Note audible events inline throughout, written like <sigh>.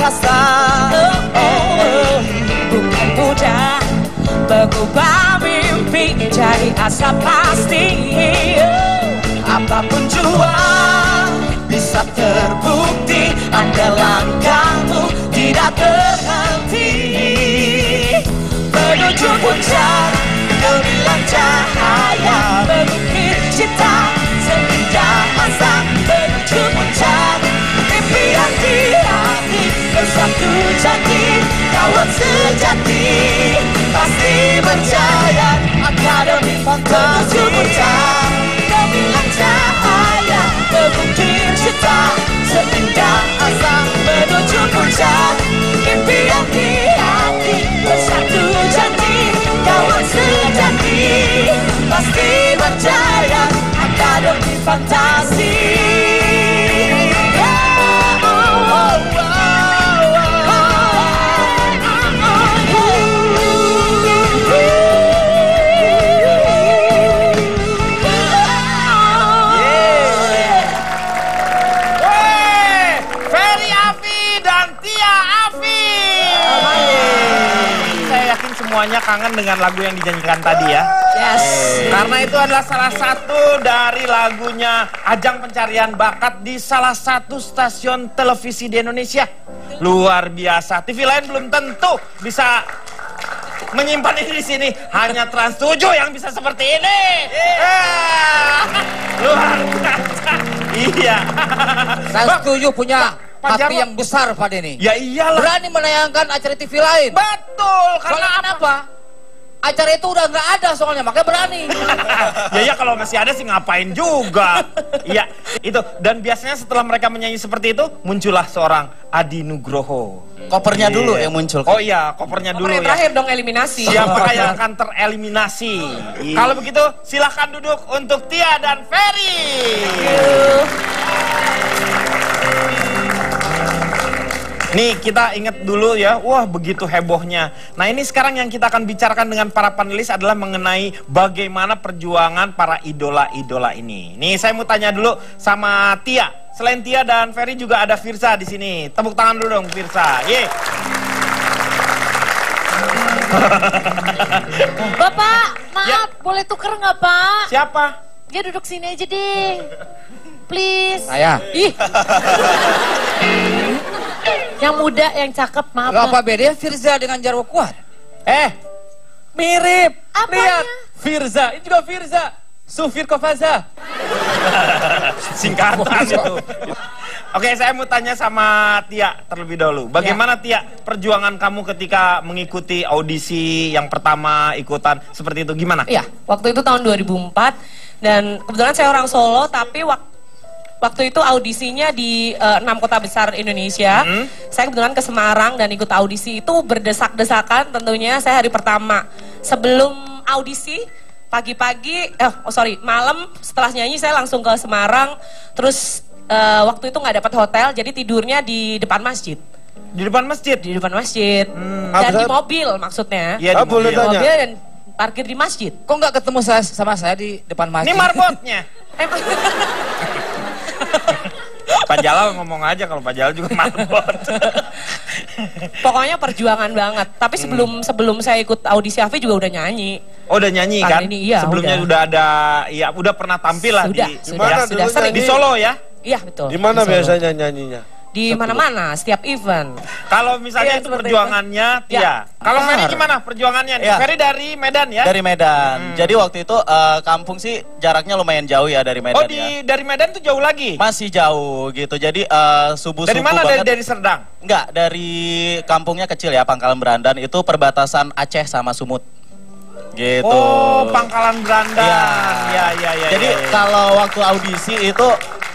angkasa oh, oh, Bukan mudah mengubah mimpi jadi asa pasti. Apa pun jua bisa terbukti Andai langkahmu tidak terhenti Menuju puncak gemilang cahaya Mengukir cinta Seindah asa Bersatu janji Kawan sejati Pasti berjaya Akademi Fantasi puncak Gemilang cahaya Mengukir cinta Seindah asa menuju puncak Impian di hati Bersatu janji Kawan sejati Pasti berjaya Akademi Fantasi semuanya kangen dengan lagu yang dinyanyikan tadi ya. Yes Karena itu adalah salah satu dari lagunya ajang pencarian bakat di salah satu stasiun televisi di Indonesia. Luar biasa. TV lain belum tentu bisa menyimpan ini di sini. Hanya Trans 7 yang bisa seperti ini. Ah, luar biasa. Iya. Bang, setuju punya Pak hati yang besar Pak Denny. Ya iyalah. Berani menayangkan acara TV lain. Betul. Karena Soalnya kenapa? Acara itu udah nggak ada soalnya, makanya berani. <laughs> ya ya kalau masih ada sih ngapain juga. Iya, itu. Dan biasanya setelah mereka menyanyi seperti itu, muncullah seorang Adi Nugroho. Kopernya Iya. dulu yang muncul. Oh iya, kopernya dulu Nomor yang ya. terakhir dong eliminasi Siapa yang akan tereliminasi? Kalau begitu, silahkan duduk untuk Tia dan Ferry. Nih kita ingat dulu ya, wah begitu hebohnya. Nah ini sekarang yang kita akan bicarakan dengan para panelis adalah mengenai bagaimana perjuangan para idola-idola ini. Nih saya mau tanya dulu sama Tia. Selain Tia dan Ferry juga ada Firsa di sini. Tepuk tangan dulu dong Firsa. Ye. <laughs> Bapak, maaf, Ya. boleh tuker nggak Pak? Siapa? Dia duduk sini aja deh. Please. Saya. Ih. <laughs> yang muda, yang cakep, maaf. Gak apa bedanya Firza dengan Jarwo Kuat? Eh, mirip. Apanya? Lihat, Firza. Ini juga Firza. Sufir Kofaza. <laughs> Singkatan itu. Oke, saya mau tanya sama Tia terlebih dahulu. Bagaimana Tia perjuangan kamu ketika mengikuti audisi yang pertama ikutan seperti itu gimana? Iya, waktu itu tahun 2004 dan kebetulan saya orang Solo tapi wak- waktu itu audisinya di eh, enam kota besar Indonesia. Saya kebetulan ke Semarang dan ikut audisi itu berdesak-desakan tentunya saya hari pertama. Sebelum audisi pagi-pagi eh oh sorry, malam setelah nyanyi saya langsung ke Semarang terus eh, waktu itu nggak dapat hotel jadi tidurnya di depan masjid. Di depan masjid. Di depan masjid. Hmm. Dan di Apa- mobil maksudnya. Iya, di mobil. Di tanya. mobil dan parkir di masjid. Kok nggak ketemu saya sama saya di depan masjid? Ini marbotnya. <laughs> Pak Jalal ngomong aja kalau Pak Jalal juga marbot. pokoknya perjuangan banget. Tapi Hmm. sebelum sebelum saya ikut audisi Afi juga udah nyanyi. Oh udah nyanyi Tahun kan? ini, iya, Sebelumnya udah. udah. ada, ya udah pernah tampil lah Sudah, di sudah, sudah dulu sering. di? Solo ya. Iya betul. Di mana biasanya nyanyinya? Di mana-mana, setiap event. Kalau misalnya Iya, itu perjuangannya, itu. Ya. Tia. Kalau Ferry gimana perjuangannya nih? Ya. Ferry dari Medan ya? Dari Medan. Jadi waktu itu eh, kampung sih jaraknya lumayan jauh ya dari Medan Oh ya. di dari Medan tuh jauh lagi. Masih jauh gitu. Jadi eh, subuh-subuh Dari mana? Dari banget. dari Serdang. Enggak, dari kampungnya kecil ya, Pangkalan Berandan. Itu perbatasan Aceh sama Sumut. Gitu. Oh, Pangkalan Berandan. Iya. Ya, ya, ya. Jadi ya, ya. kalau waktu audisi itu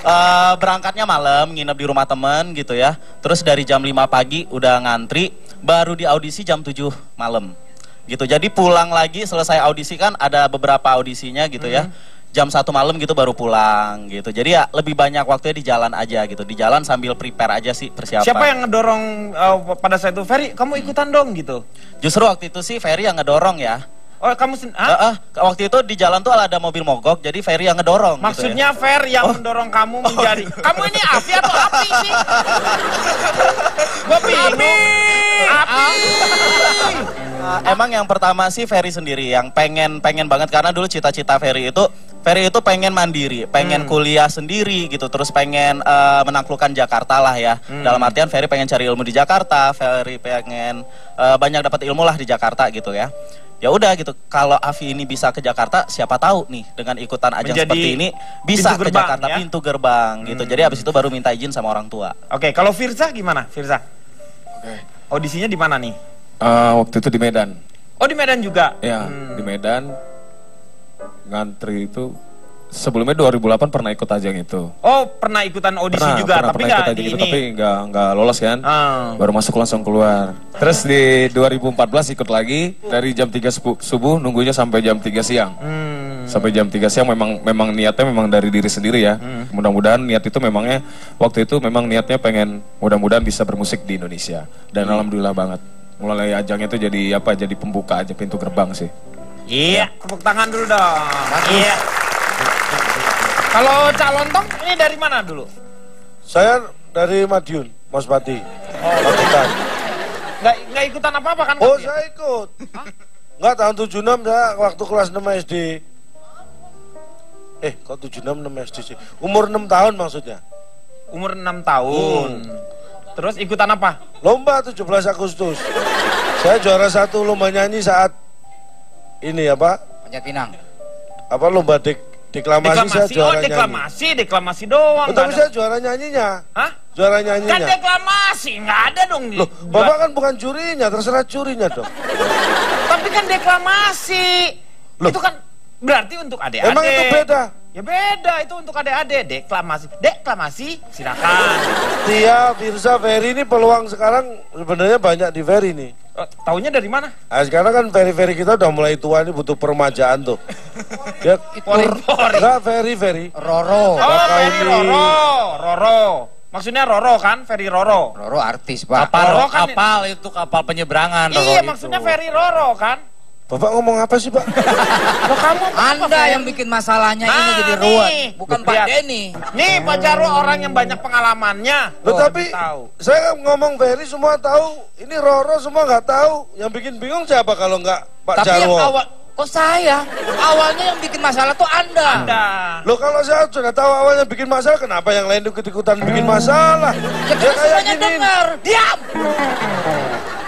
eh, berangkatnya malam, nginep di rumah temen gitu ya. Terus dari jam 5 pagi udah ngantri, baru di audisi jam 7 malam. Gitu. Jadi pulang lagi selesai audisi kan ada beberapa audisinya gitu ya. Hmm. Jam satu malam gitu baru pulang gitu. Jadi ya lebih banyak waktunya di jalan aja gitu. Di jalan sambil prepare aja sih persiapan. Siapa yang ngedorong uh, pada saat itu? Ferry, kamu ikutan dong gitu. Justru waktu itu sih Ferry yang ngedorong ya. Oh, kamu sen- Hah? Ah, ah, waktu itu di jalan tuh ada mobil mogok, jadi Ferry yang ngedorong. gitu ya. Maksudnya Fer yang mendorong kamu <laughs> menjadi. Kamu ini api atau api sih? Gue bingung. Api. Ah, emang yang pertama sih Ferry sendiri yang pengen pengen banget karena dulu cita-cita Ferry itu Ferry itu pengen mandiri, pengen kuliah sendiri gitu, terus pengen eh, menaklukkan Jakarta lah ya. Dalam artian Ferry pengen cari ilmu di Jakarta, Ferry pengen eh, banyak dapat ilmu lah di Jakarta gitu ya. Ya udah gitu. Kalau Avi ini bisa ke Jakarta, siapa tahu nih dengan ikutan ajang Menjadi seperti ini bisa pintu ke gerbang, Jakarta ya? pintu gerbang gitu. Jadi habis itu baru minta izin sama orang tua. Oke, kalau Firza gimana? Firza? Oke. Audisinya di mana nih? Eh, waktu itu di Medan. Oh di Medan juga. Ya, Hmm. di Medan ngantri itu sebelumnya 2008 pernah ikut ajang itu. Oh pernah ikutan audisi Pernah, juga, pernah, tapi pernah ikut ajang itu, tapi nggak nggak lolos kan. Ah. Baru masuk langsung keluar. Terus di 2014 ikut lagi dari jam 3 subuh, nunggunya sampai jam 3 siang. Hmm. Sampai jam 3 siang memang memang niatnya memang dari diri sendiri ya. Hmm. Mudah-mudahan niat itu memangnya waktu itu memang niatnya pengen mudah-mudahan bisa bermusik di Indonesia. Dan Hmm. alhamdulillah banget. Mulai ajangnya itu jadi apa? Jadi pembuka aja pintu gerbang sih. Iya, tepuk tangan dulu dong. Iya. Kalau Cak Lontong ini dari mana dulu? Saya dari Madiun, Mas Pati. Pacitan. Nggak nggak ikutan apa apa kan? Oh, saya ikut. Enggak, tahun 76 saya waktu kelas 6 SD. Eh, kok 76 6 SD sih? Umur 6 tahun maksudnya. Umur 6 tahun. Terus ikutan apa? Lomba 17 Agustus. saya juara satu lomba nyanyi saat ini apa? Panjat Pinang. Apa lomba dek, deklamasi, saya Deklamasi, oh juara nyanyi. deklamasi, deklamasi doang. Oh, tapi ada- saya juara nyanyinya. Hah? Juara Kan nyanyinya. deklamasi, nggak ada dong. nih. Loh, Bapak kan bukan jurinya, terserah jurinya dong. <laughs> Tapi kan deklamasi. Loh. Itu kan berarti untuk adik-adik. Emang itu beda? Ya beda, itu untuk adik-adik. Deklamasi. Deklamasi, silakan. Tia, Firza, Ferry ini peluang sekarang sebenarnya banyak di Ferry nih. Oh, taunya dari mana? Nah, sekarang kan Ferry-Ferry kita udah mulai tua ini butuh permajaan tuh. Ya, Pori-pori. enggak Ferry, Ferry. Roro. Oh, Ferry ini. Roro. Roro. Maksudnya Roro kan? Ferry Roro. Roro artis, Pak. Kapal, Roro kan- kapal itu kapal penyeberangan. Roro Iya, itu. maksudnya Ferry Roro kan? Bapak ngomong apa sih, Pak? <laughs> Loh kamu apa, Anda yang bikin masalahnya ini Nah, jadi ruwet, bukan Pak. Denny. Nih Pak Jarwo orang yang banyak pengalamannya. Loh, Oh, tapi tahu. saya ngomong Ferry semua tahu. Ini Roro semua nggak tahu. Yang bikin bingung siapa kalau nggak Pak Tapi yang Jarwo? awal, kok saya? Awalnya yang bikin masalah tuh Anda. Anda. Loh kalau saya sudah tahu awalnya bikin masalah, kenapa yang lain ikut-ikutan bikin masalah? Ya semuanya dengar. Diam. <laughs>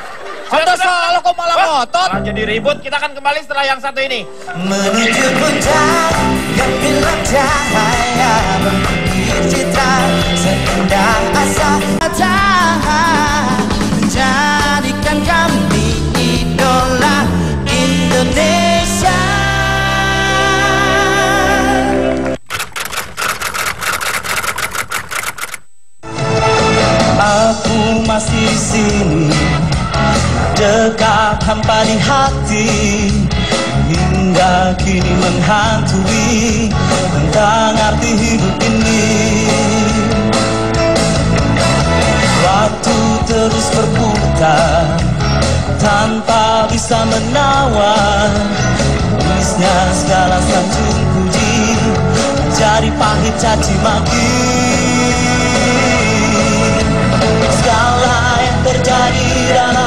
Anda salah kok malah ngotot. Nah, jadi ribut, kita akan kembali setelah yang satu ini. Menuju puncak Gemilang cahaya Mengukir citra Seindah asa Menjadikan kami idola Indonesia. Aku masih sini Dekat hampa di hati Hingga kini menghantui Tentang arti hidup ini? Waktu terus berputar Tanpa bisa menawar Tulisnya segala sanjung puji Jadi pahit caci maki. Segala yang terjadi dalam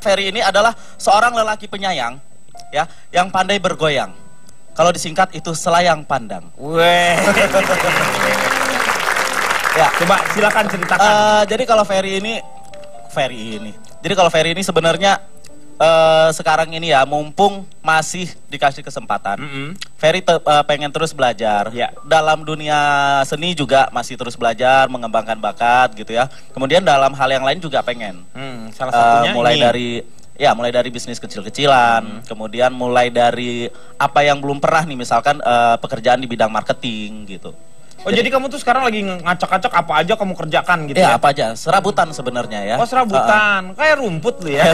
Ferry ini adalah seorang lelaki penyayang ya yang pandai bergoyang. Kalau disingkat itu selayang pandang. Weh. <laughs> Ya, Coba silakan ceritakan. Eh, jadi kalau Ferry ini Ferry ini. Jadi kalau Ferry ini sebenarnya eh, sekarang ini ya mumpung masih dikasih kesempatan. Mm-mm. Ferry te- eh, pengen terus belajar. Ya. Dalam dunia seni juga masih terus belajar, mengembangkan bakat gitu ya. Kemudian dalam hal yang lain juga pengen. Hmm, salah satunya mulai ini. dari Ya, mulai dari bisnis kecil-kecilan, kemudian mulai dari apa yang belum pernah nih, misalkan eh, pekerjaan di bidang marketing gitu. Oh jadi, kamu tuh sekarang lagi ngacak-ngacak apa aja kamu kerjakan gitu Ya, ya? apa aja, serabutan sebenarnya ya. Oh serabutan, kayak rumput lu ya.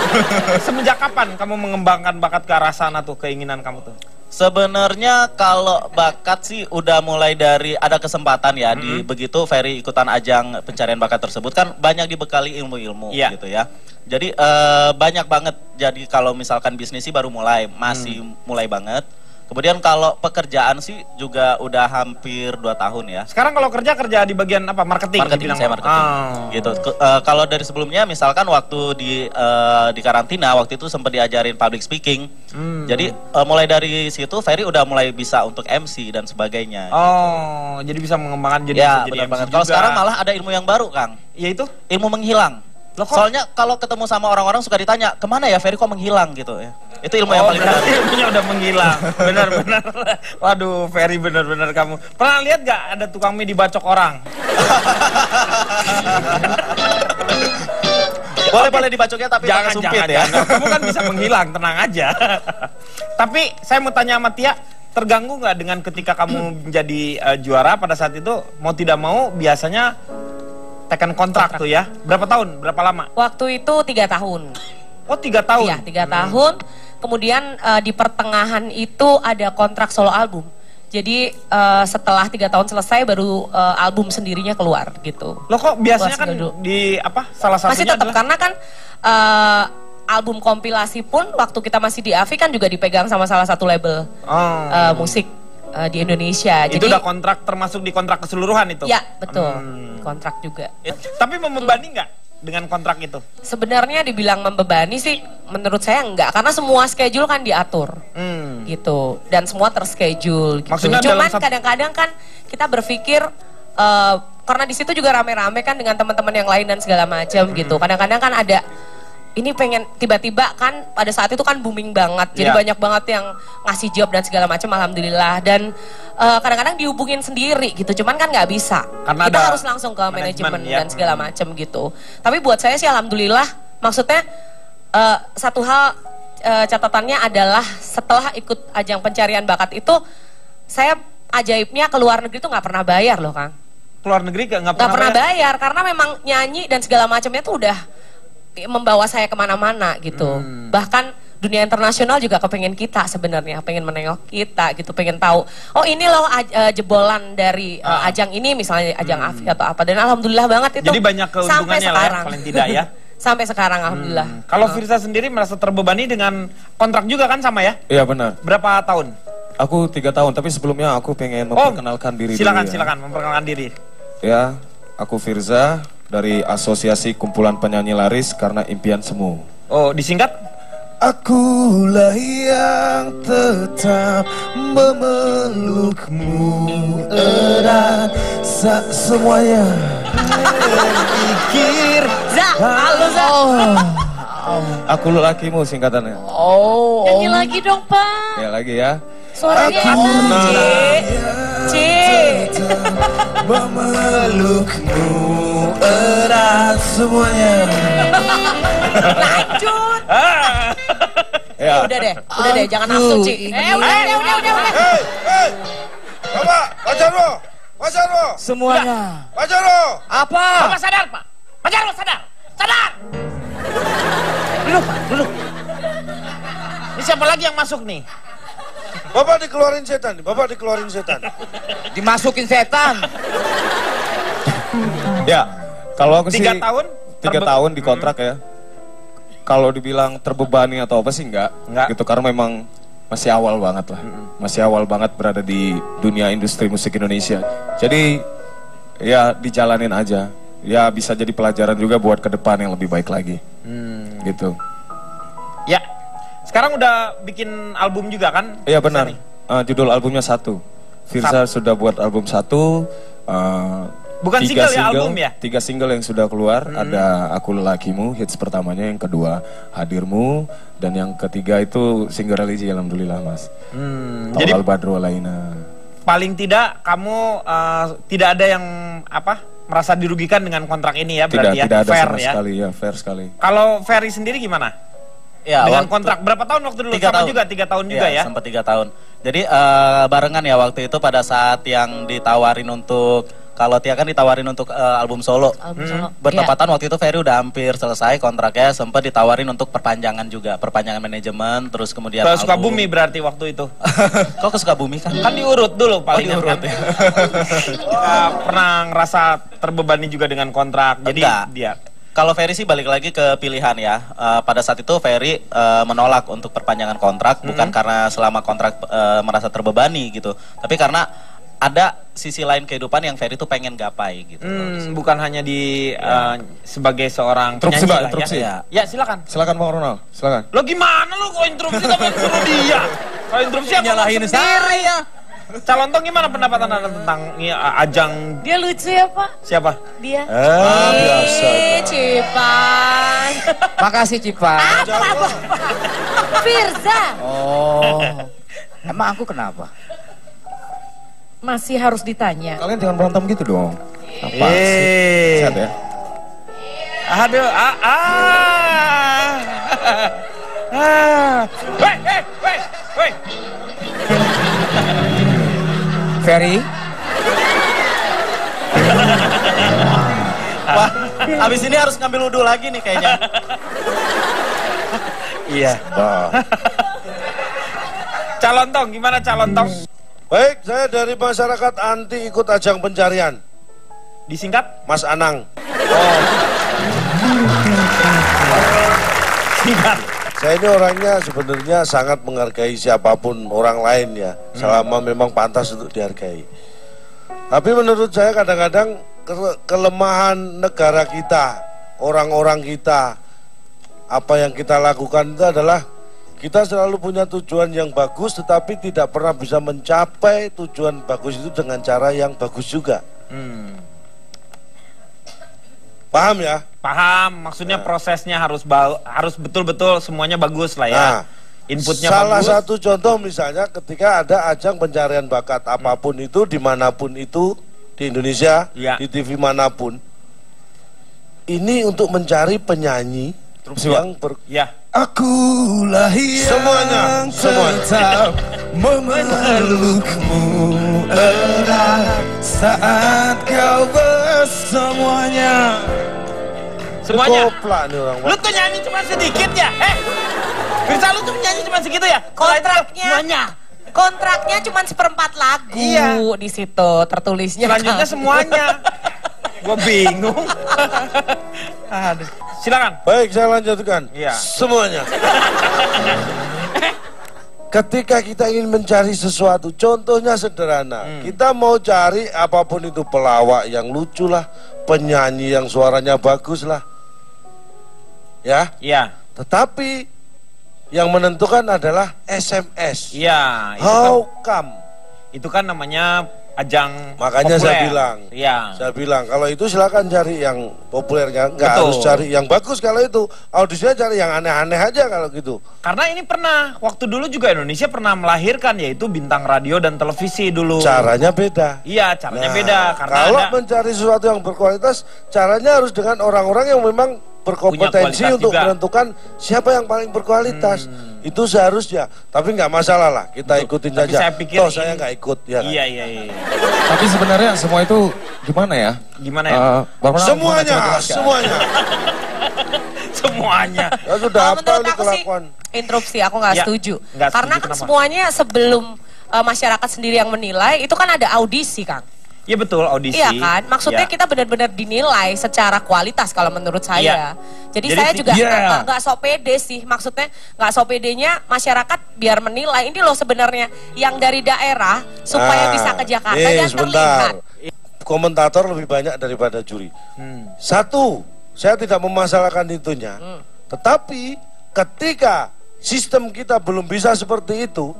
<laughs> Semenjak kapan kamu mengembangkan bakat ke arah sana tuh keinginan kamu tuh? Sebenarnya kalau bakat sih udah mulai dari ada kesempatan ya di begitu Ferry ikutan ajang pencarian bakat tersebut kan banyak dibekali ilmu-ilmu Iya. gitu ya. Jadi eh, banyak banget. Jadi kalau misalkan bisnis sih baru mulai, masih mulai banget. Kemudian kalau pekerjaan sih juga udah hampir 2 tahun ya. Sekarang kalau kerja kerja di bagian apa? Marketing. Marketing dibilang. saya marketing. Ah. Gitu. Ke- eh, kalau dari sebelumnya misalkan waktu di eh, di karantina waktu itu sempat diajarin public speaking. Hmm. Jadi eh, mulai dari situ Ferry udah mulai bisa untuk MC dan sebagainya. Oh, jadi bisa mengembangkan jadi ya, jadi banget. Kalau sekarang malah ada ilmu yang baru, Kang. Yaitu Ilmu menghilang. Loh, kok? Soalnya kalau ketemu sama orang-orang suka ditanya, ke mana ya Ferry kok menghilang gitu ya. Itu ilmu yang oh, paling berarti baru. ilmunya udah menghilang. <laughs> Benar-benar. Waduh, Ferry benar-benar kamu. Pernah lihat gak ada tukang mie dibacok orang? <laughs> Boleh boleh dibacoknya tapi jangan, sumpit jangan, ya. jangan. Kamu kan bisa menghilang, tenang aja. <laughs> Tapi saya mau tanya sama Tia, terganggu nggak dengan ketika kamu menjadi eh, juara pada saat itu mau tidak mau biasanya tekan kontrak, tuh ya? Berapa tahun? Berapa lama? Waktu itu tiga tahun. Oh tiga tahun? Iya, tiga tahun. Kemudian eh, di pertengahan itu ada kontrak solo album. Jadi eh, setelah tiga tahun selesai baru eh, album sendirinya keluar gitu. Lo kok biasanya kan dulu. di apa? Salah satunya Masih tetap adalah- karena kan eh, album kompilasi pun waktu kita masih di AVI kan juga dipegang sama salah satu label Oh. eh, musik eh, di Indonesia. itu Jadi udah kontrak termasuk di kontrak keseluruhan itu? ya betul Hmm. kontrak juga. Tapi membebani nggak dengan kontrak itu? Sebenarnya dibilang membebani sih menurut saya enggak karena semua schedule kan diatur. Hmm. gitu dan semua terschedule gitu. Maksudnya Cuman kadang-kadang kan kita berpikir eh, karena di situ juga rame-rame kan dengan teman-teman yang lain dan segala macam Hmm. gitu. Kadang-kadang kan ada ini pengen tiba-tiba kan pada saat itu kan booming banget. Jadi Iya. banyak banget yang ngasih job dan segala macam alhamdulillah dan eh, kadang-kadang dihubungin sendiri gitu. Cuman kan nggak bisa. Karena kita harus langsung ke manajemen, ya. dan segala macam gitu. Tapi buat saya sih alhamdulillah maksudnya eh, satu hal eh, catatannya adalah setelah ikut ajang pencarian bakat itu saya ajaibnya ke luar negeri tuh nggak pernah bayar loh Kang. Keluar negeri nggak pernah, pernah bayar? bayar karena memang nyanyi dan segala macamnya tuh udah membawa saya ke mana-mana gitu. Hmm. Bahkan dunia internasional juga kepengen kita sebenarnya, pengen menengok kita gitu, pengen tahu. Oh ini loh aj- eh, jebolan dari Ah. ajang ini misalnya ajang AFI atau apa. Dan alhamdulillah banget itu. Hmm. Jadi banyak sampai keuntungannya lah ya, sekarang. paling tidak ya. <laughs> sampai sekarang alhamdulillah. Kalau Firza sendiri merasa terbebani dengan kontrak juga kan sama ya? Iya benar. Berapa tahun? Aku tiga tahun, tapi sebelumnya aku pengen memperkenalkan diri Oh, silakan, dulu ya. silakan memperkenalkan diri. Ya, aku Firza dari Asosiasi Kumpulan Penyanyi Laris karena impian semu. Oh, disingkat? Akulah yang tetap memelukmu erat sa semuanya pikir Za, halo Za. Aku lelakimu singkatannya. Oh. Nyanyi lagi dong, Pak. Ya lagi ya. Suaranya Aku enak. C. memelukmu erat semuanya Lanjut. Ya. Udah deh, udah deh, jangan nafsu Ci. Eh, udah, udah, udah, udah, udah. Hei, hei Bapak, Pak Jarwo Pak Jarwo Semuanya. Pak Jarwo Apa? Bapak sadar, Pak. Pak Jarwo sadar. Sadar. Duduk, Pak, duduk. Ini siapa lagi yang masuk nih? Bapak dikeluarin setan Bapak dikeluarin setan Dimasukin setan. Ya, kalau aku sih Tiga tahun? tiga tahun di kontrak ya. Kalau dibilang terbebani atau apa sih enggak, Enggak. gitu karena memang masih awal banget lah, masih awal banget berada di dunia industri musik Indonesia. Jadi ya dijalanin aja, ya bisa jadi pelajaran juga buat ke depan yang lebih baik lagi, gitu. Ya. Sekarang udah bikin album juga kan? Iya benar? Eh, judul albumnya satu. Firza sudah buat album satu. eh, Bukan tiga single ya, album ya? Tiga single yang sudah keluar, ada Aku Lelakimu, hits pertamanya, yang kedua Hadirmu, dan yang ketiga itu single religi, alhamdulillah mas. Hmm, Jadi jadi Badru Alaina. paling tidak kamu eh, tidak ada yang apa merasa dirugikan dengan kontrak ini ya Tidak berarti ya tidak ada fair sama ya. sekali ya, fair sekali. Kalau Ferry sendiri gimana? Ya, Dengan waktu- kontrak berapa tahun waktu dulu? Tiga Sama tahun. juga tiga tahun juga Iya, ya. Sempat tiga tahun. Jadi eh, barengan ya waktu itu pada saat yang ditawarin untuk kalau Tia kan ditawarin untuk eh, album solo. Album solo. Bertepatan waktu itu Ferry udah hampir selesai kontraknya, sempat ditawarin untuk perpanjangan juga, perpanjangan manajemen, terus kemudian Ke album. Sukabumi berarti waktu itu. <laughs> Kok ke Sukabumi kan? Kan diurut dulu paling Oh, diurut kan. ya. <laughs> Eh, pernah ngerasa terbebani juga dengan kontrak. Jadi Enggak. dia Kalau Ferry sih balik lagi ke pilihan ya. Eh, pada saat itu Ferry eh, menolak untuk perpanjangan kontrak bukan karena selama kontrak eh, merasa terbebani gitu, tapi karena ada sisi lain kehidupan yang Ferry tuh pengen gapai gitu. Hmm, bukan hanya di eh, sebagai seorang Interupsi, penyanyi lah interupsi. ya. Ya, silakan. Silakan Bang Ronald, silakan. Lo gimana lo kok interupsi yang suruh dia? Kalau interupsi aku Nyalahin sendiri ya. Calon Tong gimana pendapatan Anda tentang ya, ajang Dia lucu ya Pak, siapa? dia. Ah, biasa. Eh, Cipan. <laughs> Makasih Cipa. Firza, Oh. Emang aku kenapa? masih harus ditanya. Kalian jangan berantem gitu dong. Apa sih? Eh. Sehat ya? Aduh, ah, ah. <laughs> ah. Weh, weh, Ferry, <laughs> Wah, abis ini harus ngambil wudhu lagi nih kayaknya. <laughs> Iya. <laughs> Calon Tong, gimana Calon Tong? Baik, saya dari masyarakat anti ikut ajang pencarian. Disingkat? Mas Anang. Singkat. Saya ini orangnya sebenarnya sangat menghargai siapa pun orang lain ya, selama memang pantas untuk dihargai. Tapi menurut saya kadang-kadang ke- kelemahan negara kita, orang-orang kita, apa yang kita lakukan itu adalah kita selalu punya tujuan yang bagus, tetapi tidak pernah bisa mencapai tujuan bagus itu dengan cara yang bagus juga. Hmm. Paham ya? Paham, maksudnya prosesnya harus harus betul-betul semuanya bagus lah ya. Nah, Inputnya Salah bagus. satu contoh misalnya ketika ada ajang pencarian bakat apa pun itu di mana pun itu di Indonesia Ya. di TV mana pun ini untuk mencari penyanyi yang ber Ya. Akulah yang Semuanya, semuanya. tetap memelukmu erat saat kau bersemuanya. Semuanya. Kopla nih orang Lu tuh nyanyi cuma sedikit ya? Eh? Firsa lu tuh nyanyi cuma segitu ya? Kontraknya. Semuanya. Kontraknya cuma seperempat lagu Iya. di situ tertulisnya. Selanjutnya kan. semuanya. <laughs> Gue bingung. Aduh. Silakan. Baik, saya lanjutkan. Iya. Semuanya. Ketika kita ingin mencari sesuatu, contohnya sederhana. Hmm. Kita mau cari apa pun itu pelawak yang lucu lah, penyanyi yang suaranya bagus lah. Ya, Iya. tetapi yang menentukan adalah SMS. Iya. Kan, How come? Itu kan namanya ajang Makanya saya populer. bilang. Iya. Saya bilang kalau itu silakan cari yang populernya, nggak Betul. harus cari yang bagus kalau itu. Audisinya cari yang aneh-aneh aja kalau gitu. Karena ini pernah, waktu dulu juga Indonesia pernah melahirkan yaitu bintang radio dan televisi dulu. Caranya beda. Iya, caranya Nah, beda karena kalau ada mencari sesuatu yang berkualitas, caranya harus dengan orang-orang yang memang berkompetensi untuk juga. menentukan siapa yang paling berkualitas. Itu seharusnya, tapi nggak masalah lah, kita ikutin Tapi saja. saya pikir Toh ini- saya nggak ikut, ya. kan? Iya, iya, iya. Tapi sebenarnya semua itu gimana ya? Gimana ya? Eh, Bang Semuanya, semuanya. <laughs> Semuanya. Ya sudah Kalau apa menurut nih aku sih kelakuan? interupsi aku nggak Ya, setuju. setuju, Karena kan kenapa? semuanya sebelum uh, masyarakat sendiri yang menilai itu kan ada audisi Kang. Iya betul audisi. Iya kan? Maksudnya Iya. kita benar-benar dinilai secara kualitas kalau menurut saya. Jadi, Jadi saya juga Iya. nggak sok pede sih. Maksudnya nggak sok pedenya masyarakat biar menilai ini loh sebenarnya yang dari daerah Ah, supaya bisa ke Jakarta eh, dan sebentar. terlihat. Komentator lebih banyak daripada juri. Hmm. Satu, saya tidak memasalahkan itunya. Tetapi ketika sistem kita belum bisa seperti itu,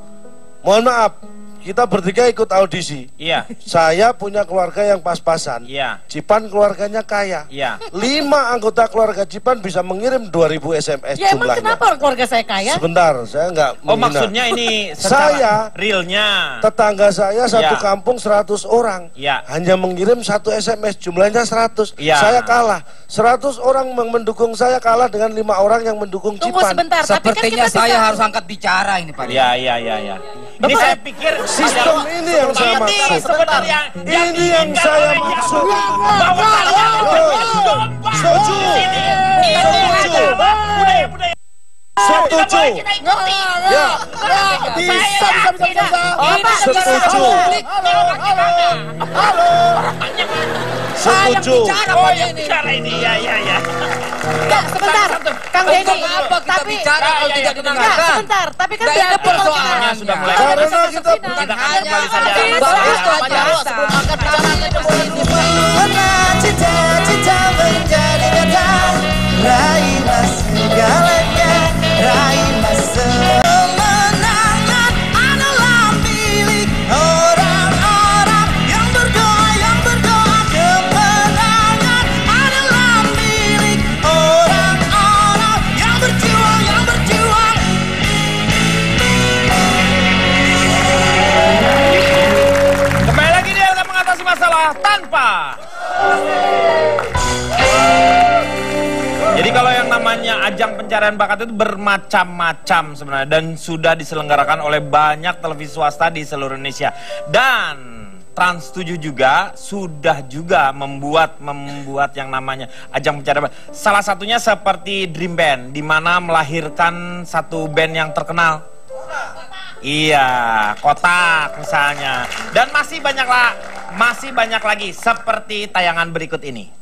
mohon maaf, kita bertiga ikut audisi. Iya. Saya punya keluarga yang pas-pasan. Iya. Cipan keluarganya kaya. Iya. Lima anggota keluarga Cipan bisa mengirim 2000 SMS Ya emang jumlahnya. kenapa keluarga saya kaya? Sebentar, saya nggak Oh menghina. maksudnya ini <laughs> Saya secara realnya. Tetangga saya satu Ya. kampung 100 orang. Ya. Hanya mengirim satu SMS jumlahnya 100. Ya. Saya kalah. 100 orang yang mendukung saya kalah dengan lima orang yang mendukung Tunggu Cipan. sebentar, tapi kan Sepertinya kita saya bisa... harus angkat bicara ini Pak. Iya iya iya iya. Ini saya pikir Sistem ini yang saya maksud. yang Ini yang saya maksud. Bahwa Betul. Setuju. Setuju. Setuju. Ya. Bisa, Bisa. bisa, bisa, bisa. Setuju. Bicara Oh yang ini. bicara ini ya ya ya. Enggak, sebentar. Kang Denny, apa kita tapi... bicara kalau Ya, ya, tidak ya, Enggak, sebentar. Tapi kan ada kita- Soalnya sudah mulai Karena kita akan Hanya saja. Bagus Bisa. sebelum angkat bicara kita begini. Pernah cita-cita menjadi nyata Raih mas segalanya Raih mas Jadi kalau yang namanya ajang pencarian bakat itu bermacam-macam sebenarnya dan sudah diselenggarakan oleh banyak televisi swasta di seluruh Indonesia dan Trans 7 juga sudah juga membuat membuat yang namanya ajang pencarian bakat. Salah satunya seperti Dream Band di mana melahirkan satu band yang terkenal Iya, kotak misalnya. Dan masih banyak lah, masih banyak lagi seperti tayangan berikut ini.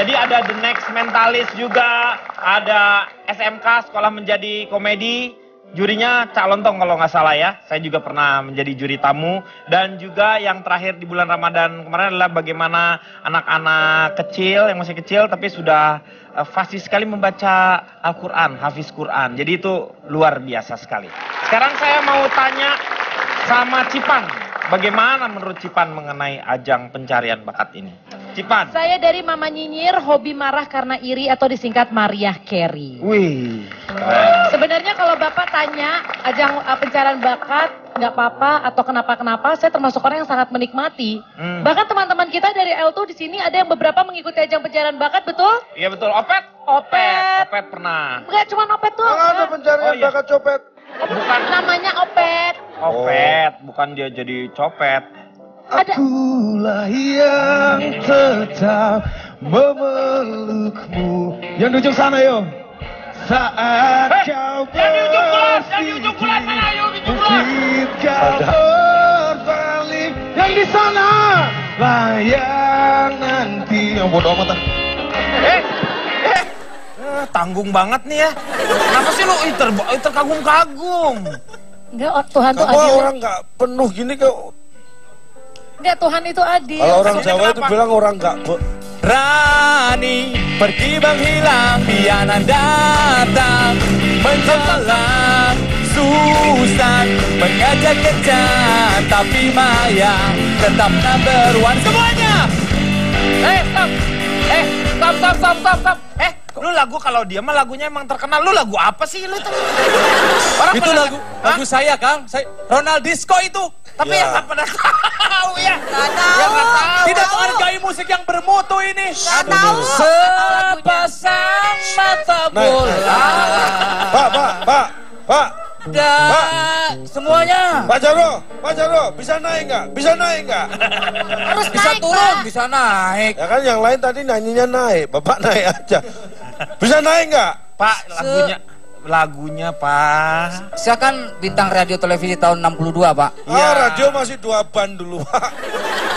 Jadi ada The Next Mentalist juga, ada SMK Sekolah Menjadi Komedi. Jurinya Cak Lontong kalau nggak salah ya. Saya juga pernah menjadi juri tamu. Dan juga yang terakhir di bulan Ramadan kemarin adalah bagaimana anak-anak kecil, yang masih kecil tapi sudah eh, fasih sekali membaca Al-Quran, hafiz Quran. Jadi itu luar biasa sekali. Sekarang saya mau tanya sama Cipan. Bagaimana menurut Cipan mengenai ajang pencarian bakat ini? Cipan. Saya dari Mama Nyinyir, hobi marah karena iri atau disingkat Mariah Carey. Wih. Sebenarnya kalau Bapak tanya ajang uh, pencarian bakat nggak apa-apa atau kenapa-kenapa, saya termasuk orang yang sangat menikmati. Hmm. Bahkan teman-teman kita dari L2 di sini ada yang beberapa mengikuti ajang pencarian bakat, betul? Iya betul. Opet? Opet. Opet pernah. Enggak cuma Opet doang. Yang ada pencarian Oh, iya. bakat copet. Bukan Namanya Opet. opet, bukan dia jadi copet. Ada. Akulah yang tetap memelukmu. Yang di ujung sana yo. Saat kau yang di ujung yang ujung ujung kau berbalik yang di sana lah yang nanti yang bodoh amat ah. Eh, eh, eh, tanggung banget nih ya. Kenapa sih lu terkagum-kagum? Enggak, oh, Tuhan tuh adil. orang nggak penuh gini kok. Enggak, Tuhan itu adil. Kalau orang Maksudnya Jawa itu bilang orang nggak be- Rani pergi menghilang Biana datang menjalan Susan mengajak kencan Tapi Maya tetap number one Semuanya Eh, stop. Eh, stop, stop, stop, stop, stop. Eh, lu lagu kalau dia mah lagunya emang terkenal. Lu lagu apa sih lu tuh? Orang Itu lagu Hah? lagu saya, Kang. Saya Ronald Disco itu. Tapi Ya. yang nggak pada tahu ya. Nggak tahu. Ya tahu. Tidak menghargai musik yang bermutu ini. Nggak tahu. Sepasang mata bola Pak, Pak, Pak, Pak, dan semuanya Pak Jaro, Pak Jaro, bisa naik nggak? Bisa naik nggak? Harus bisa naik, turun, Pak. bisa naik. Ya kan yang lain tadi nyanyinya naik, Bapak naik aja. Bisa naik nggak? Pak, lagunya lagunya, Pak. Saya kan bintang radio televisi tahun 62, Pak. Iya. Ah, radio masih dua ban dulu, Pak.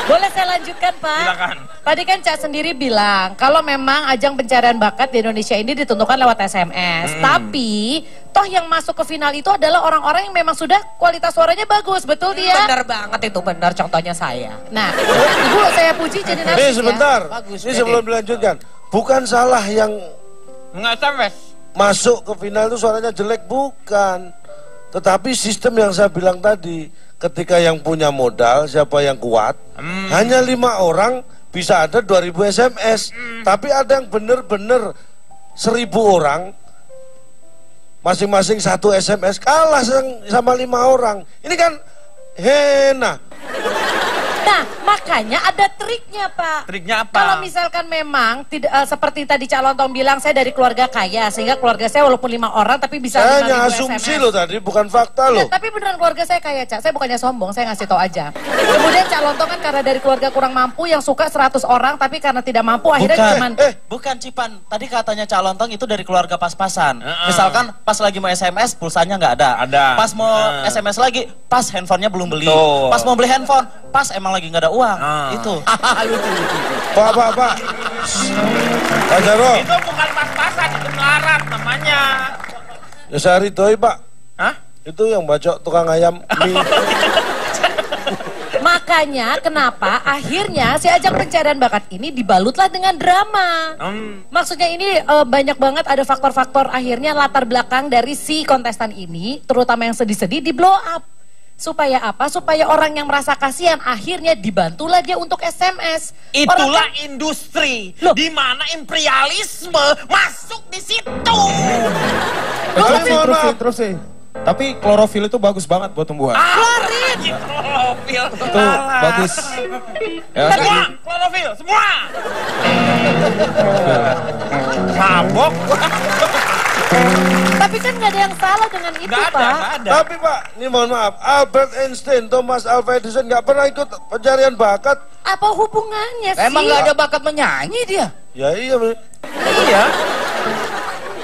Boleh saya lanjutkan, Pak? Silakan. Tadi kan Cak sendiri bilang kalau memang ajang pencarian bakat di Indonesia ini ditentukan lewat SMS. Tapi toh yang masuk ke final itu adalah orang-orang yang memang sudah kualitas suaranya bagus, betul dia? Bener banget itu, bener. Contohnya saya. Nah, Ibu saya puji jadi Nih narsis sebentar, ya. Bagus, ini sebelum dilanjutkan. Bukan salah yang Nggak masuk ke final itu suaranya jelek, bukan. Tetapi sistem yang saya bilang tadi, ketika yang punya modal, siapa yang kuat, hanya lima orang bisa ada 2000 SMS. Tapi ada yang benar-benar seribu orang, masing-masing satu SMS kalah sama lima orang. Ini kan hena. Nah, makanya ada triknya, Pak. Triknya apa? Kalau misalkan memang tidak eh, seperti tadi calon Tong bilang saya dari keluarga kaya sehingga keluarga saya walaupun lima orang tapi bisa Saya 5.000 hanya asumsi loh tadi, bukan fakta Ya, loh. tapi beneran keluarga saya kaya, Cak. Saya bukannya sombong, saya ngasih tau aja. Kemudian Cak Lontong kan karena dari keluarga kurang mampu yang suka 100 orang, tapi karena tidak mampu akhirnya Bukan, cuman... eh, bukan Cipan. Tadi katanya calontong itu dari keluarga pas-pasan. Misalkan pas lagi mau SMS, pulsanya nggak ada. Ada. Pas mau Nah. SMS lagi, pas handphonenya belum beli. Betul. Pas mau beli handphone, pas emang lagi nggak ada uang. Ah. Itu. <laughs> lucu, lucu, lucu. Pak, Pak, Pak. Pak Jarwo, Itu bukan pas-pasan, itu melarat namanya. ya saya ridhoi, Pak. Hah? Itu yang bacok tukang ayam mie. <laughs> Makanya kenapa akhirnya si ajang pencarian bakat ini dibalutlah dengan drama. Hmm. Maksudnya ini eh, banyak banget ada faktor-faktor akhirnya latar belakang dari si kontestan ini, terutama yang sedih-sedih di blow up. Supaya apa? Supaya orang yang merasa kasihan akhirnya dibantulah dia untuk SMS. Orang Itulah kan- industri Loh. di mana imperialisme masuk di situ. Tapi mohon maaf, interupsi. Tapi klorofil itu bagus banget buat tumbuhan. Klorin. Klorofil. Itu Alah. bagus. Ya, Semua, klorofil, semua. Mabok. Tapi kan nggak ada yang salah dengan itu, ada, Pak. nggak ada. tapi Pak, ini mohon maaf, Albert Einstein, Thomas Alva Edison nggak pernah ikut pencarian bakat. Apa hubungannya sih? Emang nggak ada bakat menyanyi dia? Ya iya, Mi. Iya.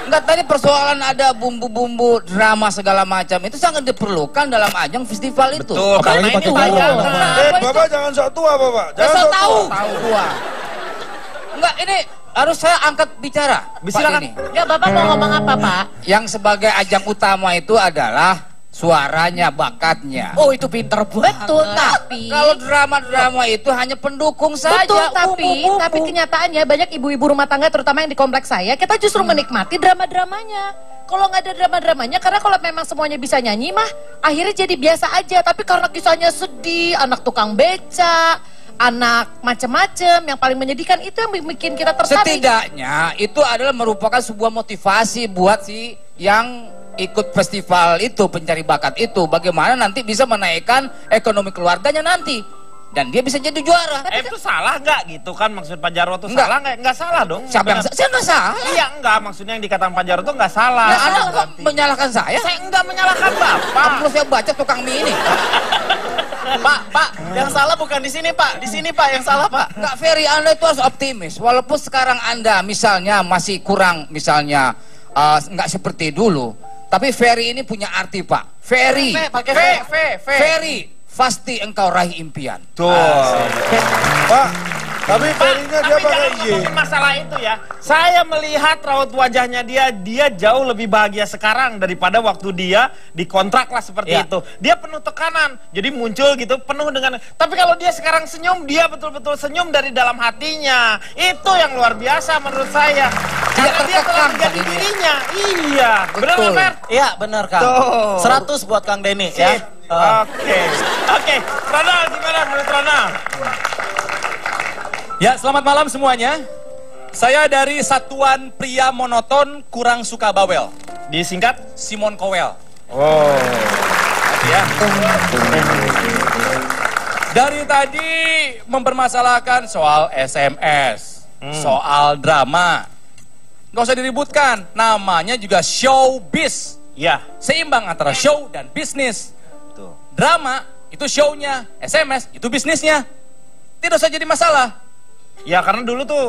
Enggak tadi persoalan ada bumbu-bumbu drama segala macam itu sangat diperlukan dalam ajang festival itu. Betul, karena ini pakai. Kenapa Eh, itu? Bapak jangan sok tua, Bapak. Jangan sok tahu. tua. Tahu gua. Enggak ini harus saya angkat bicara. Silakan. ini. Nggak, Bapak mau ngomong apa, Pak? Yang sebagai ajang utama itu adalah suaranya, bakatnya. Oh, itu pinter banget. Betul, tapi... Kalau drama-drama itu hanya pendukung saja. Betul, tapi tapi kenyataannya banyak ibu-ibu rumah tangga terutama yang di kompleks saya, kita justru menikmati drama-dramanya. Kalau nggak ada drama-dramanya, karena kalau memang semuanya bisa nyanyi mah, akhirnya jadi biasa aja. Tapi karena kisahnya sedih, anak tukang beca, anak macem-macem, yang paling menyedihkan itu yang bikin kita tertarik. Setidaknya itu adalah merupakan sebuah motivasi buat si yang ikut festival itu, pencari bakat itu. Bagaimana nanti bisa menaikkan ekonomi keluarganya nanti. Dan dia bisa jadi juara. Eh, itu salah nggak gitu kan maksud Pak Jarwo itu Enggak. salah nggak? Nggak salah dong. Siapa yang saya nggak salah. Iya enggak, maksudnya yang dikatakan Pak Jarwo itu enggak salah. Nah, Anda kok menyalahkan saya? Saya enggak menyalahkan Bapak. Kalau saya baca tukang mie ini. <laughs> Pak, Pak, yang salah bukan di sini, Pak. Di sini, Pak, yang salah, Pak. Enggak Ferry, Anda itu harus optimis. Walaupun sekarang Anda misalnya masih kurang misalnya uh, enggak seperti dulu. Tapi Ferry ini punya arti, Pak. Ferry. Fe, pakai Fe, fe. fe, fe. Ferry. Pasti engkau raih impian. Tuh. Pak, tapi perinya dia Tapi pakai Y. masalah itu ya. Saya melihat raut wajahnya dia, dia jauh lebih bahagia sekarang daripada waktu dia dikontrak lah seperti Ya. itu. Dia penuh tekanan, jadi muncul gitu penuh dengan. Tapi kalau dia sekarang senyum, dia betul-betul senyum dari dalam hatinya. Itu yang luar biasa menurut saya. Karena dia telah menjadi dirinya. Iya. Benar Fer? Iya benar Kang. Tuh. 100 buat Kang Denny ya. Oke. Oke. Ronald gimana menurut Ronald? Ya, selamat malam semuanya. Saya dari Satuan Pria Monoton Kurang Suka Bawel. Disingkat? Simon Cowell. Oh. Ya. Dari tadi mempermasalahkan soal SMS, soal drama. Nggak usah diributkan, namanya juga showbiz. Ya. Seimbang antara show dan bisnis. Tuh. Drama itu show-nya, SMS itu bisnisnya. Tidak usah jadi masalah. Ya karena dulu tuh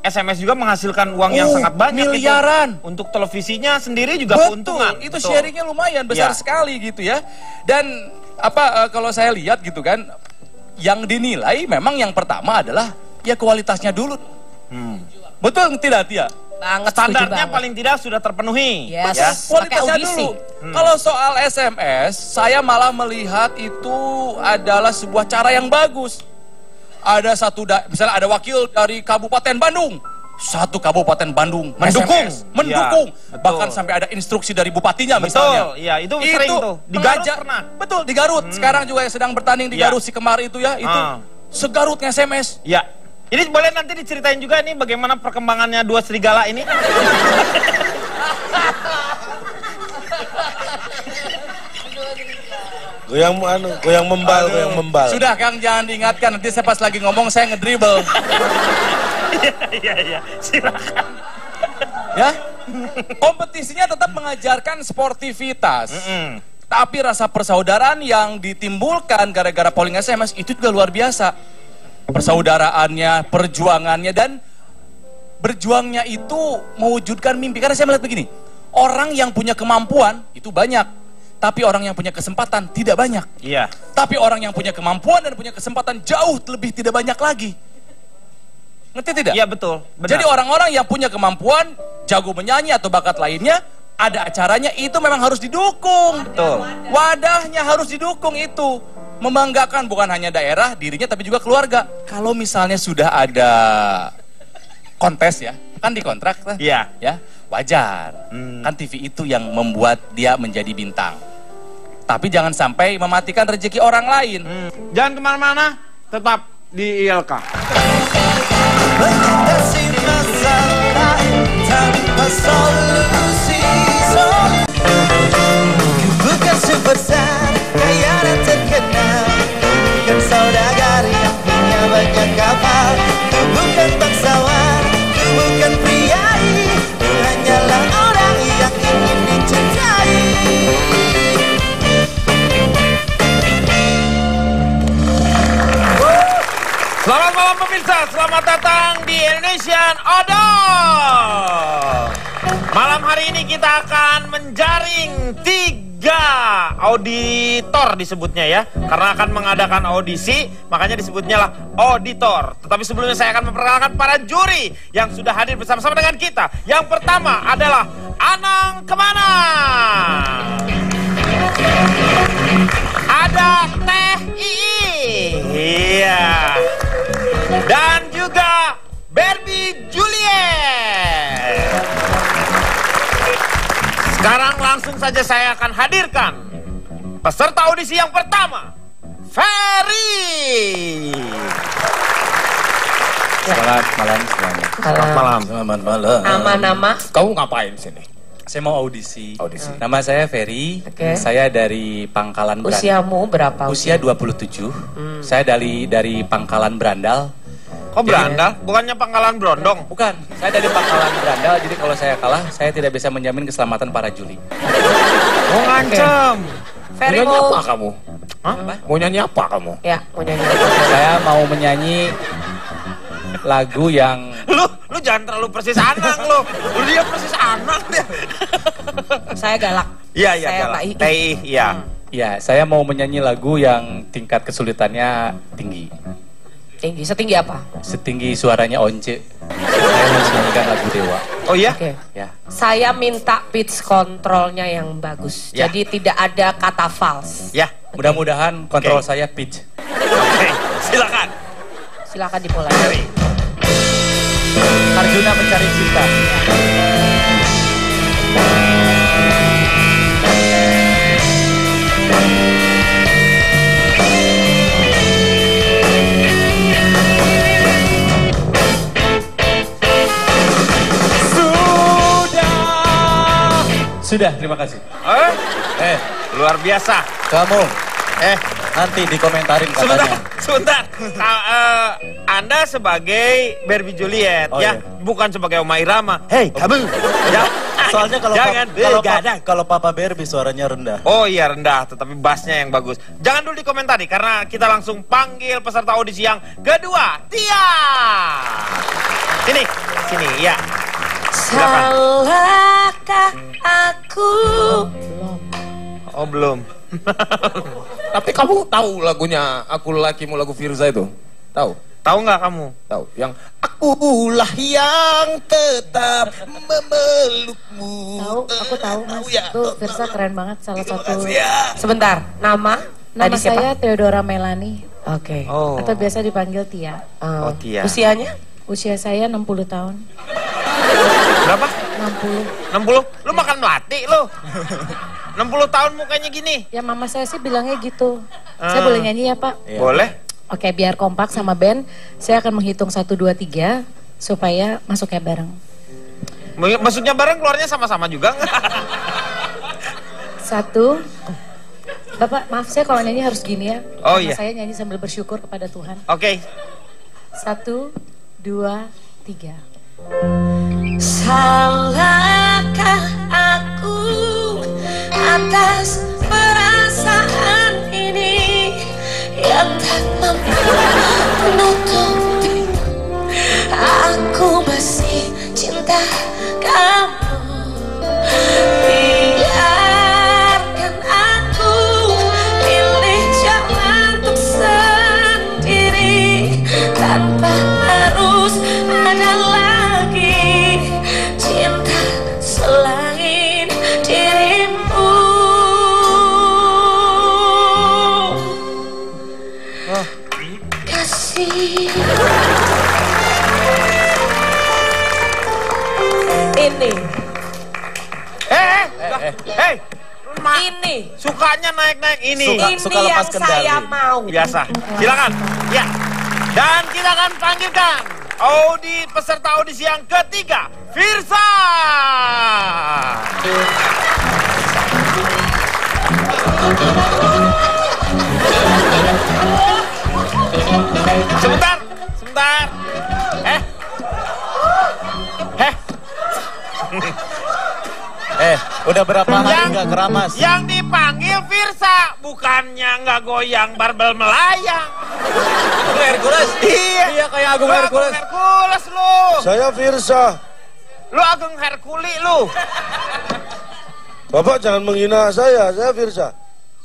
SMS juga menghasilkan uang yang Oh, sangat banyak. itu. miliaran. Untuk televisinya sendiri juga Betul, keuntungan. itu Betul. sharingnya lumayan besar Ya. sekali gitu ya. Dan apa eh, kalau saya lihat gitu kan, yang dinilai memang yang pertama adalah ya kualitasnya dulu. Hmm. Betul tidak Tia? Banget, Standarnya banget. paling tidak sudah terpenuhi. Yes. Ya. Kualitasnya dulu. Kalau soal SMS, saya malah melihat itu adalah sebuah cara yang bagus. Ada satu, da- misalnya ada wakil dari Kabupaten Bandung. Satu Kabupaten Bandung Mendukung. SMS, mendukung, Iya, betul. bahkan sampai ada instruksi dari bupatinya Betul, misalnya. iya, itu sering tuh. Di Garut pernah. Betul, di Garut. Sekarang juga yang sedang bertanding di Iya. Garut si kemarin itu ya, itu Ah. segarut SMS. Ya. Ini boleh nanti diceritain juga nih bagaimana perkembangannya dua serigala ini. <laughs> Goyang anu, goyang membal, goyang membal. Sudah Kang jangan diingatkan nanti saya pas lagi ngomong saya ngedribble. Iya, iya. Silakan. ya. Kompetisinya tetap mengajarkan sportivitas. Mm. Tapi rasa persaudaraan yang ditimbulkan gara-gara polling SMS itu juga luar biasa. Persaudaraannya, perjuangannya dan berjuangnya itu mewujudkan mimpi. Karena saya melihat begini, orang yang punya kemampuan itu banyak, tapi orang yang punya kesempatan tidak banyak. Iya. Tapi orang yang punya kemampuan dan punya kesempatan jauh lebih tidak banyak lagi. Ngerti tidak? Iya betul. Benar. Jadi orang-orang yang punya kemampuan, jago menyanyi atau bakat lainnya, ada acaranya itu memang harus didukung. Betul. Wadahnya harus didukung itu. Membanggakan bukan hanya daerah, dirinya tapi juga keluarga. Kalau misalnya sudah ada kontes ya, kan dikontrak lah. Iya. Ya, wajar. Hmm. Kan TV itu yang membuat dia menjadi bintang. Tapi jangan sampai mematikan rezeki orang lain. Hmm. Jangan ke mana-mana, tetap di ILK. Bukan superstar kaya dan terkenal Bukan saudagar Indonesian Odol. Malam hari ini kita akan menjaring tiga auditor disebutnya ya. Karena akan mengadakan audisi, makanya disebutnya lah auditor. Tetapi sebelumnya saya akan memperkenalkan para juri yang sudah hadir bersama-sama dengan kita. Yang pertama adalah Anang Ke mana. Ada Teh. Iya. Dan juga Barbie Juliet. Sekarang langsung saja saya akan hadirkan peserta audisi yang pertama, Ferry. Selamat malam. Selamat malam. Selamat malam. Nama nama. Kamu ngapain di sini? Saya mau audisi. Audisi. Nama saya Ferry. Oke. Saya dari Pangkalan Brandal. Usiamu berapa? Usia 27. Saya dari dari Pangkalan Brandal. Kok berandal? Bukannya pangkalan Brondong? Bukan, saya dari Pangkalan Brandal. Jadi kalau saya kalah, saya tidak bisa menjamin keselamatan para juri. Oh ngancem. Ferry Mau nyanyi mau. apa kamu? Mau nyanyi apa kamu? Ya, mau nyanyi. Saya mau menyanyi lagu yang Lu, lu jangan terlalu persis anang lu. Lu dia persis anang dia. Saya galak. Iya, iya, Saya galak. TI, iya. ya saya mau menyanyi lagu yang tingkat kesulitannya tinggi. Tinggi, setinggi apa? Setinggi suaranya Once. Saya menyanyikan lagu Dewa. Oh iya? Oke. Ya. Saya minta pitch kontrolnya yang bagus. Ya. Jadi tidak ada kata false. Ya. Mudah-mudahan kontrol Oke. saya pitch. Oke, silakan. Silakan dimulai. Ferry. Arjuna mencari cinta. Sudah, terima kasih. Eh, Eh, luar biasa. kamu Eh, nanti dikomentarin sebentar, katanya. sebentar. Ka- eh, anda sebagai Barbie Juliet, Oh, ya, iya. bukan sebagai Oma Irama. Hei, kamu. Ya, Soalnya kalau jangan, pap- kalau Eh, pap- ada. kalau Papa Barbie suaranya rendah. Oh iya rendah, tetapi bassnya yang bagus. Jangan dulu dikomentari karena kita langsung panggil peserta audisi yang kedua, Tia. Sini, sini, ya. Silakan. Salahkah aku? Oh belum. <laughs> Tapi kamu tahu lagunya Aku Lelakimu lagu Firza itu? Tahu? Tahu nggak kamu? Tahu. Yang Akulah yang tetap memelukmu. Tahu, aku tahu mas. ya. Itu Versa keren banget, salah satu. Sebentar, nama? Nama Tadi siapa? saya Theodora Melani. Oke. Oh. Atau biasa dipanggil Tia. Oh, Tia. Usianya? Usia saya 60 tahun. Berapa? 60. 60? Lu makan melati lu. 60 tahun mukanya gini. Ya mama saya sih bilangnya gitu. Saya Ah. boleh nyanyi ya pak? Iya. Boleh? Oke biar kompak sama band, saya akan menghitung 1, 2, 3 supaya masuknya bareng. Maksudnya bareng keluarnya sama-sama juga? <laughs> Satu, Bapak maaf saya kalau nyanyi harus gini ya. Oh, Karena iya. Saya nyanyi sambil bersyukur kepada Tuhan. Oke. Satu, dua, tiga. Salahkah aku atas perasaan ini yang tak mampu menutupi aku masih cinta Sukanya naik-naik ini. Suka- ini suka lepas yang kendali. saya mau Biasa. Silakan. Ya. Dan kita akan panggilkan audi peserta audisi yang ketiga, Firsa. Sebentar, sebentar. Eh. Eh, <laughs> Eh, udah berapa hari Yang- nggak keramas? yang dipanggil Firsa, bukannya nggak goyang barbel melayang. Agung Hercules. Iya. Iya kayak Agung Lu Hercules. Hercules lu. Saya Firsa. Lu Agung Herkuli lu. Bapak jangan menghina saya, saya Firsa.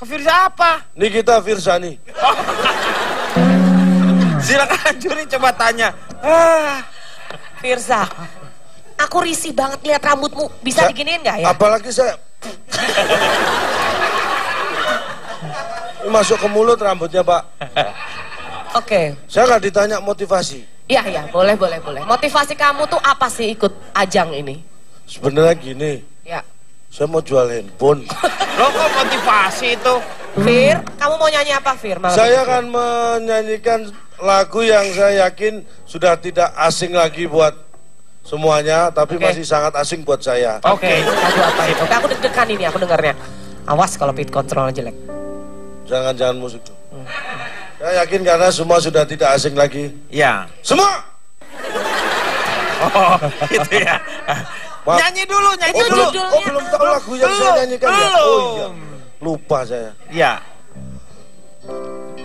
Ke Firsa apa? Nikita Firsani. <laughs> Silakan juri coba tanya. Ah, Firza aku risih banget lihat rambutmu bisa Sa- diginiin nggak ya Apalagi saya Ini masuk ke mulut rambutnya Pak. oke Saya nggak ditanya motivasi. Iya, iya, boleh, boleh, boleh. Motivasi kamu tuh apa sih ikut ajang ini? Sebenarnya gini, Ya. saya mau jual handphone. <laughs> lo kok motivasi itu? Fir, kamu mau nyanyi apa, Fir? malam Saya akan menyanyikan lagu yang saya yakin sudah tidak asing lagi buat semuanya, tapi Oke. masih sangat asing buat saya. Oke. Lagu apa itu? Oke, aku deg-degan ini, aku dengarnya. Awas kalau pit control jelek. Jangan-jangan musik tuh. Saya yakin karena semua sudah tidak asing lagi. Ya. Semua! Oh, gitu ya. Maaf. Nyanyi dulu, nyanyi Oh, dulu. belum, oh, belum tahu lagu yang saya Belum, nyanyikan ya? belum. Oh iya, lupa saya. Ya.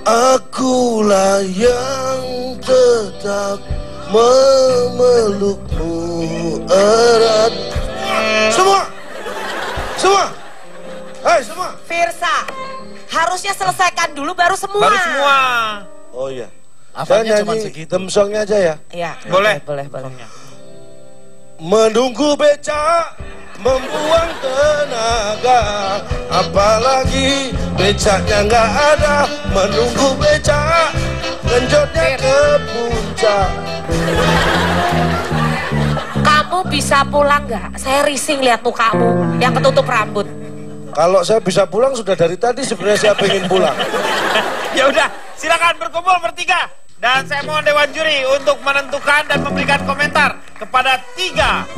Akulah yang tetap memelukmu erat. Semua, semua, hei semua. Firsa, harusnya selesaikan dulu baru semua. Baru semua. Oh iya. Hafalnya Saya cuma nyanyi segitu. theme songnya aja ya. Iya. Boleh. Boleh, boleh. Menunggu becak membuang tenaga Apalagi becaknya nggak ada Menunggu becak genjotnya ke puncak kamu bisa pulang nggak? Saya rising lihat mukamu yang ketutup rambut. Kalau saya bisa pulang sudah dari tadi sebenarnya saya pengen pulang. <laughs> Ya udah, silakan berkumpul bertiga. Dan saya mohon Dewan Juri untuk menentukan dan memberikan komentar kepada tiga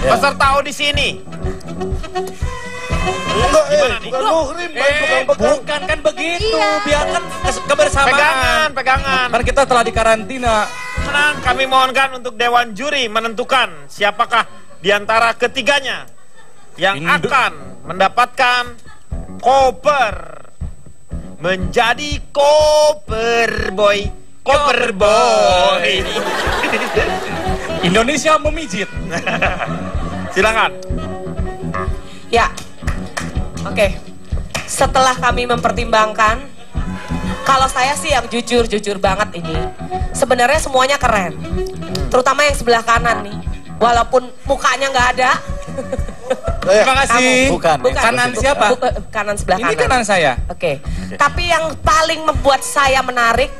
peserta audisi ini. Enggak, eh, bukan muhrim, Eh, bukan kan begitu. Iya. Biarkan kebersamaan. Pegangan, pegangan. Kan kita telah dikarantina. Menang, kami mohonkan untuk Dewan Juri menentukan siapakah di antara ketiganya yang Indo- akan mendapatkan koper menjadi koper boy. Koper boy. Indonesia memijit. Silakan. Ya, oke. Setelah kami mempertimbangkan, kalau saya sih yang jujur, jujur banget ini. Sebenarnya semuanya keren. Terutama yang sebelah kanan nih. Walaupun mukanya nggak ada. Terima kasih. Bukan. Kanan siapa? Bu- eh, kanan sebelah Ini kanan. kanan saya. Oke. Tapi yang paling membuat saya menarik,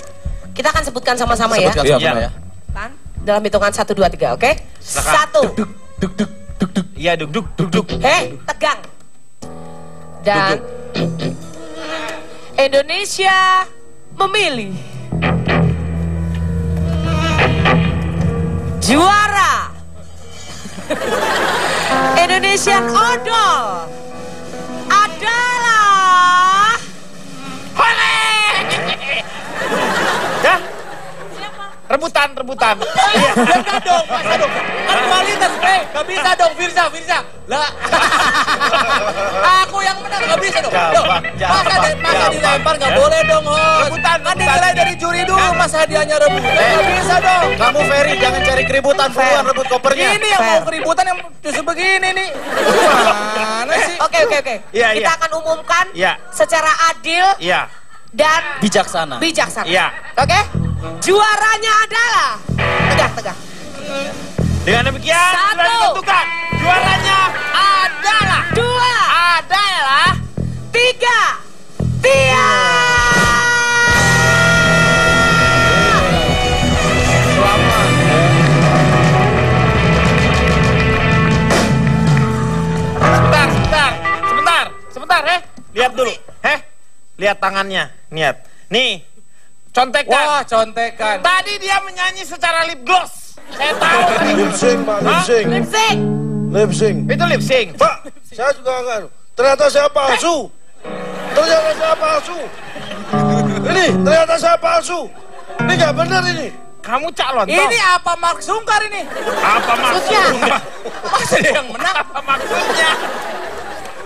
kita akan sebutkan sama-sama ya. Sebutkan Iya, sama benar. ya. Kan? Dalam hitungan satu dua tiga, oke? Silakan. Satu. Iya, duk duk duk duk. Hei, tegang. Dan Indonesia memilih juara Indonesian Idol adalah Rebutan, rebutan. <laughs> Iya. Enggak dong, masa dong. Kan kualitas, eh, gak bisa dong, Firza, Firza. Lah, <laughs> aku yang menang gak bisa dong. Jawab, masa, di- masa dilempar gak Ya. boleh dong, host. Rebutan, Kan dinilai dari juri dulu, masa hadiahnya rebutan. Gak bisa dong. Kamu Ferry jangan cari keributan buruan rebut kopernya. Ini yang mau keributan yang justru begini nih. Gimana sih? Oke oke oke. Iya, Kita iya. akan umumkan Iya. secara adil Iya. dan Bijaksana. bijaksana. Iya. Oke? Juaranya adalah tegak tegak. Dengan demikian sudah Satu. ditentukan juaranya adalah Dua, adalah tiga, Tia. sebentar, sebentar, sebentar, sebentar, eh. Lihat dulu, eh. Lihat tangannya, lihat. Nih, contekan. Wah, contekan. Tadi dia menyanyi secara lip gloss. Saya tahu. Lip sync, Pak, lip sync. Lip sync. Lip sync. Itu lip sync. Pak, saya juga enggak. Ternyata saya palsu. Ternyata saya palsu. Ini, ternyata saya palsu. Ini nggak benar ini. Kamu calon? Ini apa Mark Sungkar ini? apa maksudnya? Masa dia yang menang? apa maksudnya?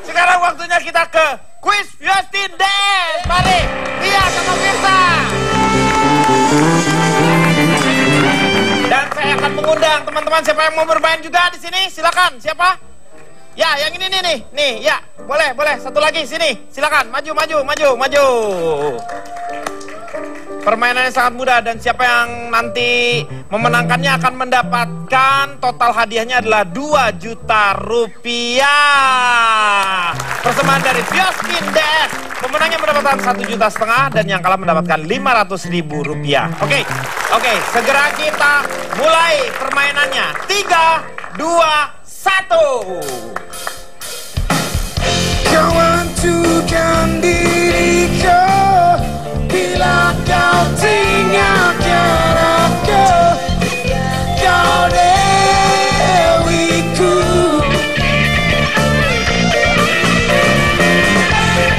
Sekarang waktunya kita ke quiz Justin Dance. Mari, Tia sama Firsa. Dan saya akan mengundang teman-teman siapa yang mau bermain juga di sini. Silakan, siapa? Ya, yang ini nih nih, nih, ya, boleh, boleh. Satu lagi sini, silakan, maju, maju, maju, maju. Permainannya sangat mudah dan siapa yang nanti memenangkannya akan mendapatkan total hadiahnya adalah 2 juta rupiah. Persembahan dari Bioskin Dance. Pemenangnya mendapatkan satu juta setengah dan yang kalah mendapatkan 500 ribu rupiah. Oke, oke, segera kita mulai permainannya. 3, 2, 1. Kawan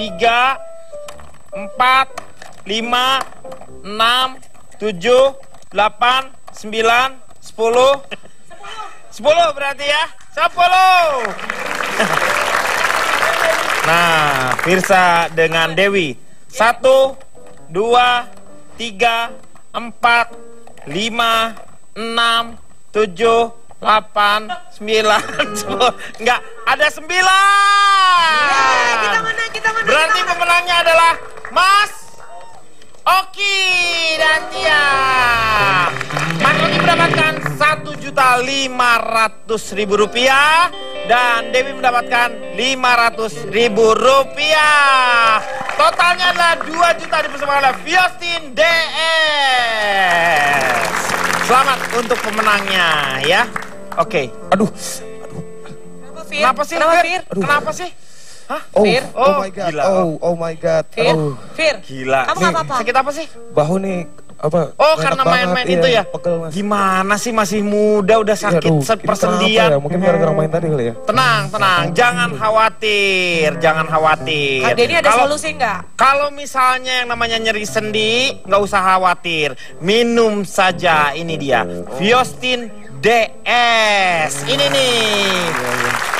tiga, empat, lima, enam, tujuh, delapan, sembilan, sepuluh. Sepuluh berarti ya. Sepuluh. Nah, Firsa dengan Dewi. Satu, dua, tiga, empat, lima, enam, tujuh, delapan, sembilan, <laughs> sepuluh. Enggak, ada sembilan. kita menang, kita menang. Berarti pemenangnya adalah Mas Oki dan Tia. Mas Oki mendapatkan satu juta lima ratus ribu rupiah dan Dewi mendapatkan lima ratus ribu rupiah. Totalnya adalah dua juta dipersembahkan oleh Fiostin DS. Selamat untuk pemenangnya ya. Oke. Aduh, Fir? Kenapa sih, Kenapa, Fir? Fir? Kenapa sih? Hah? oh, Fir? oh my god, gila. oh, oh my god, Fir? oh, Fir? Gila. Kamu nggak apa-apa? Sakit apa sih? bahu nih apa? Oh, karena main-main iya, itu ya? Pegel mas. Gimana sih masih muda udah Iya, sakit aduh, set ini persendian? kenapa ya? Mungkin gara-gara main tadi kali ya. Tenang, tenang, jangan khawatir, jangan khawatir. Kak Denny ada Kalau- solusi nggak? Kalau misalnya yang namanya nyeri sendi, nggak usah khawatir. Minum saja, ini dia. Fiostin DS. Ini nih.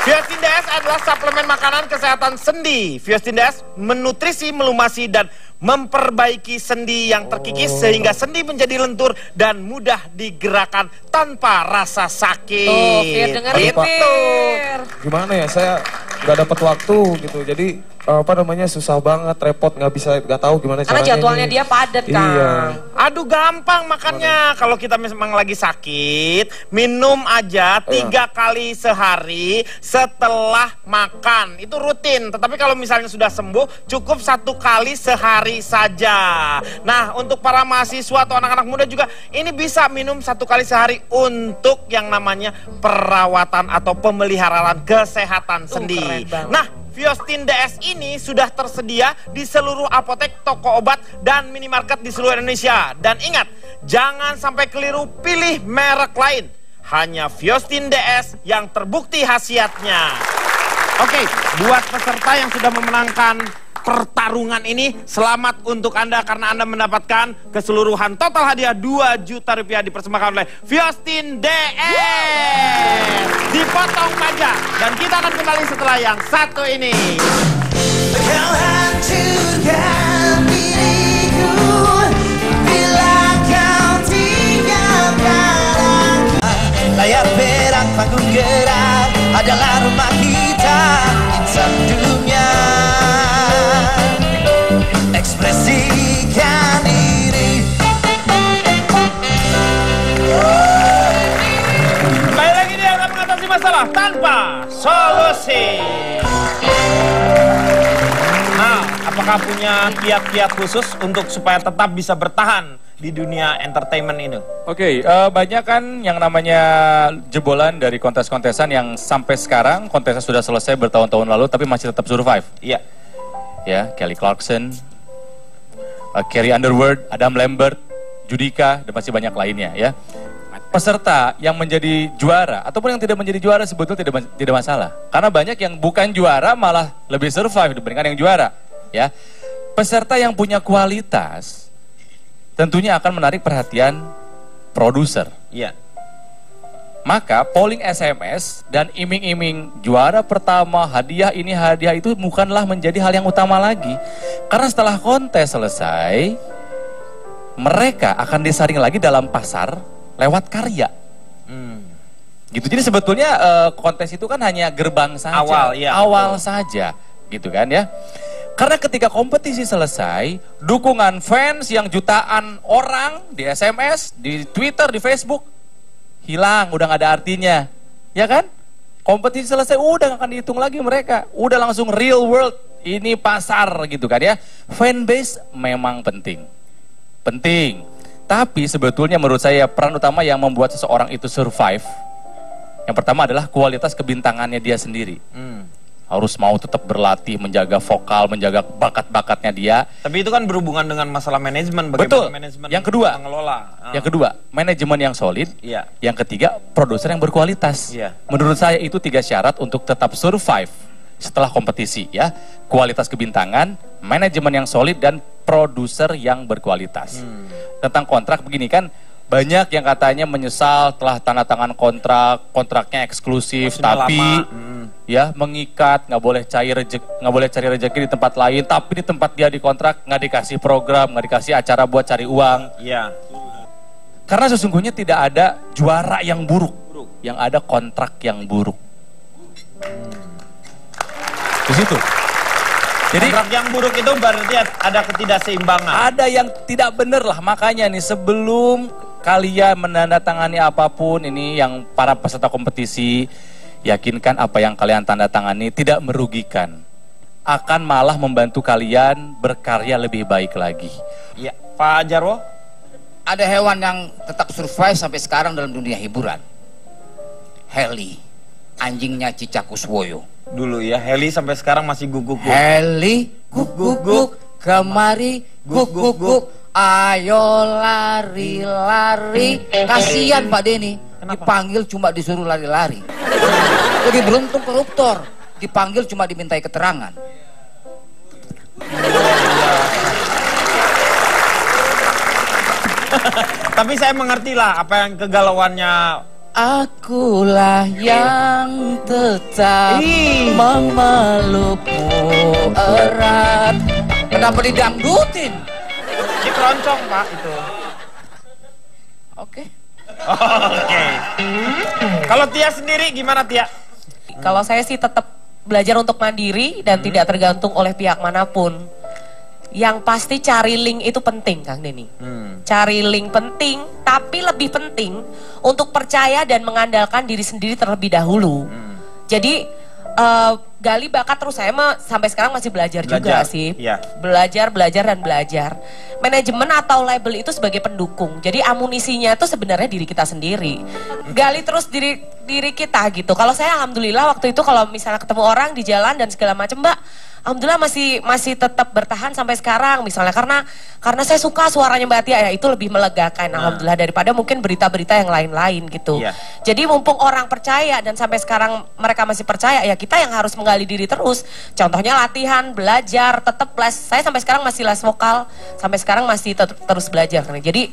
Fiostin DS adalah suplemen makanan kesehatan sendi. Fiostin DS menutrisi, melumasi, dan memperbaiki sendi yang terkikis sehingga sendi menjadi lentur dan mudah digerakkan tanpa rasa sakit. Tuh, Fir, dengerin. Fir. Gimana ya? Saya nggak dapat waktu gitu. Jadi apa namanya susah banget, repot, nggak bisa, nggak tahu gimana Karena caranya. jadwalnya nih. dia padat, Kang. Iya. Aduh gampang makannya. Kalau kita memang lagi sakit, minum aja tiga kali sehari setelah makan. Itu rutin. Tetapi kalau misalnya sudah sembuh, cukup satu kali sehari saja. Nah, untuk para mahasiswa atau anak-anak muda juga, ini bisa minum satu kali sehari untuk yang namanya perawatan atau pemeliharaan kesehatan sendi. banget. Nah, Fiostin DS ini sudah tersedia di seluruh apotek, toko obat, dan minimarket di seluruh Indonesia. Dan ingat, jangan sampai keliru pilih merek lain. Hanya Fiostin DS yang terbukti khasiatnya. Oke, buat peserta yang sudah memenangkan pertarungan ini, selamat untuk Anda karena Anda mendapatkan keseluruhan total hadiah 2 juta rupiah dipersembahkan oleh Fiostin DS. Dipotong pajak. Dan kita akan kembali setelah yang satu ini. Apakah punya kiat-kiat khusus untuk supaya tetap bisa bertahan di dunia entertainment ini? Oke, eh, banyak kan yang namanya jebolan dari kontes-kontesan yang sampai sekarang kontesnya sudah selesai bertahun-tahun lalu tapi masih tetap survive. Iya. Ya, Kelly Clarkson, eh, Carrie Underwood, Adam Lambert, Judika, dan masih banyak lainnya ya. Peserta yang menjadi juara ataupun yang tidak menjadi juara sebetulnya tidak tidak masalah. Karena banyak yang bukan juara malah lebih survive dibandingkan yang juara, ya. Peserta yang punya kualitas tentunya akan menarik perhatian produser. Iya. Maka polling SMS dan iming-iming juara pertama, hadiah ini, hadiah itu bukanlah menjadi hal yang utama lagi. Karena setelah kontes selesai, mereka akan disaring lagi dalam pasar lewat karya. Hmm. Gitu. Jadi sebetulnya eh, kontes itu kan hanya gerbang saja. Awal, iya, Awal saja, gitu kan ya. Karena ketika kompetisi selesai, dukungan fans yang jutaan orang di SMS, di Twitter, di Facebook hilang, udah nggak ada artinya, ya kan? Kompetisi selesai, udah nggak akan dihitung lagi mereka, udah langsung real world, ini pasar gitu kan ya. Fanbase memang penting, penting. Tapi sebetulnya menurut saya peran utama yang membuat seseorang itu survive, yang pertama adalah kualitas kebintangannya dia sendiri. Hmm. Harus mau tetap berlatih, menjaga vokal, menjaga bakat-bakatnya dia. Tapi itu kan berhubungan dengan masalah manajemen. Betul. Bagaimana manajemen Yang kedua, mengelola. Ah. Yang kedua, manajemen yang solid. Iya. Yang ketiga, produser yang berkualitas. Iya. Menurut saya itu tiga syarat untuk tetap survive setelah kompetisi ya. Kualitas kebintangan, manajemen yang solid dan produser yang berkualitas. Hmm. Tentang kontrak begini kan banyak yang katanya menyesal telah tanda tangan kontrak, kontraknya eksklusif Sudah tapi. Hmm. ya mengikat nggak boleh cari rezeki nggak boleh cari rezeki di tempat lain tapi di tempat dia di kontrak nggak dikasih program nggak dikasih acara buat cari uang Iya. karena sesungguhnya tidak ada juara yang buruk Yang ada kontrak yang buruk. Di situ. Jadi Kontrak yang buruk itu berarti ada ketidakseimbangan. ada yang tidak benar lah makanya nih sebelum kalian menandatangani apa pun ini yang para peserta kompetisi yakinkan apa yang kalian tanda tangani tidak merugikan akan malah membantu kalian berkarya lebih baik lagi. Iya, Pak Jarwo. Ada hewan yang tetap survive sampai sekarang dalam dunia hiburan. Heli, anjingnya Cicakuswoyo. Dulu ya, Heli sampai sekarang masih guguk. Heli, guk guk guk, kemari, guk guk guk. Ayo lari lari. Kasihan Pak Denny. Dipanggil cuma disuruh lari-lari. Lebih beruntung koruptor. Dipanggil cuma dimintai keterangan. Tapi saya mengerti lah apa yang kegalauannya Akulah yang tetap memelukmu erat. Kenapa didangdutin? Keroncong pak itu. Oke. Oke. Kalau Tia sendiri gimana Tia? Kalau saya sih tetap belajar untuk mandiri dan tidak tergantung oleh pihak mana pun. Yang pasti cari link itu penting, Kang Denny. Cari link penting, tapi lebih penting untuk percaya dan mengandalkan diri sendiri terlebih dahulu. Jadi eh, gali bakat terus saya mah sampai sekarang masih belajar, juga Belajar, sih. iya. Belajar, belajar dan belajar. Manajemen atau label itu sebagai pendukung. Jadi amunisinya itu sebenarnya diri kita sendiri. Gali terus diri diri kita gitu. Kalau saya alhamdulillah waktu itu kalau misalnya ketemu orang di jalan dan segala macam, Mbak, alhamdulillah masih masih tetap bertahan sampai sekarang misalnya karena karena saya suka suaranya Mbak Tia ya itu lebih melegakan alhamdulillah daripada mungkin berita-berita yang lain-lain gitu. Iya. Jadi mumpung orang percaya dan sampai sekarang mereka masih percaya ya kita yang harus menggali diri terus. Contohnya latihan, belajar, tetap les. Saya sampai sekarang masih les vokal, sampai sekarang masih tetap terus belajar. Jadi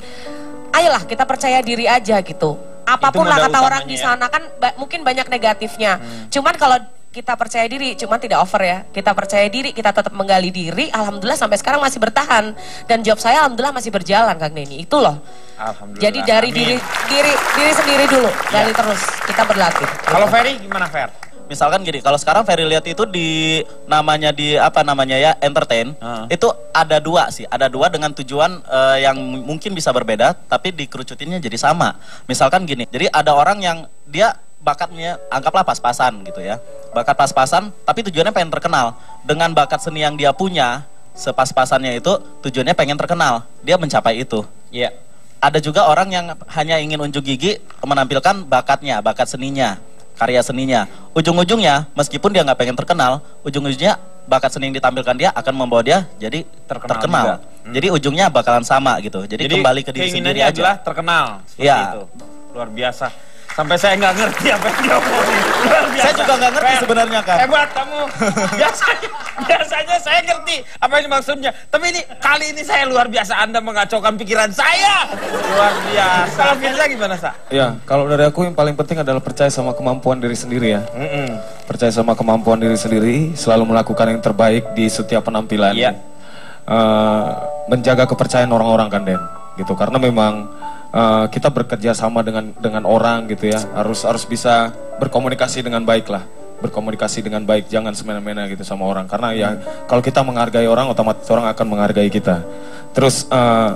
ayolah kita percaya diri aja gitu. Apa pun lah kata orang di ya. sana kan ba- mungkin banyak negatifnya. Cuman kalau kita percaya diri, cuman tidak over ya. Kita percaya diri, kita tetap menggali diri. Alhamdulillah sampai sekarang masih bertahan dan job saya alhamdulillah masih berjalan Kang Denny. Itu loh. Alhamdulillah. Jadi dari Amin. diri diri diri sendiri dulu, gali terus. Kita berlatih. Kalau Ferry gimana Fer? Misalkan gini, kalau sekarang Ferry lihat itu di namanya di apa namanya ya entertain, itu ada dua sih, ada dua dengan tujuan eh, yang mungkin bisa berbeda, tapi dikerucutinnya jadi sama. Misalkan gini, jadi ada orang yang dia bakatnya anggaplah pas-pasan gitu ya, bakat pas-pasan, tapi tujuannya pengen terkenal. Dengan bakat seni yang dia punya, sepas-pasannya itu tujuannya pengen terkenal, dia mencapai itu. Iya. Ada juga orang yang hanya ingin unjuk gigi menampilkan bakatnya, bakat seninya, karya seninya. Ujung-ujungnya, meskipun dia nggak pengen terkenal, ujung-ujungnya bakat seni yang ditampilkan dia akan membawa dia jadi terkenal. Terkenal juga. Hmm. Jadi ujungnya bakalan sama gitu. Jadi, kembali ke diri sendiri aja. adalah terkenal. Seperti Iya. itu. Luar biasa. Sampai saya nggak ngerti apa yang dia omongin. Saya juga nggak ngerti sebenarnya, Kak. Hebat kamu. <laughs> Biasanya, biasanya saya ngerti apa ini maksudnya. Tapi ini kali ini saya luar biasa Anda mengacaukan pikiran saya. Luar biasa. Kalau Firza gimana, Sa? Ya, kalau dari aku yang paling penting adalah percaya sama kemampuan diri sendiri ya. Percaya sama kemampuan diri sendiri, selalu melakukan yang terbaik di setiap penampilan. Iya. Eh, menjaga kepercayaan orang-orang kan Den, gitu. Karena memang eh, kita bekerja sama dengan dengan orang gitu ya, harus harus bisa berkomunikasi dengan baik lah. Berkomunikasi dengan baik, jangan semena-mena gitu sama orang. Karena ya kalau kita menghargai orang, otomatis orang akan menghargai kita. Terus eh,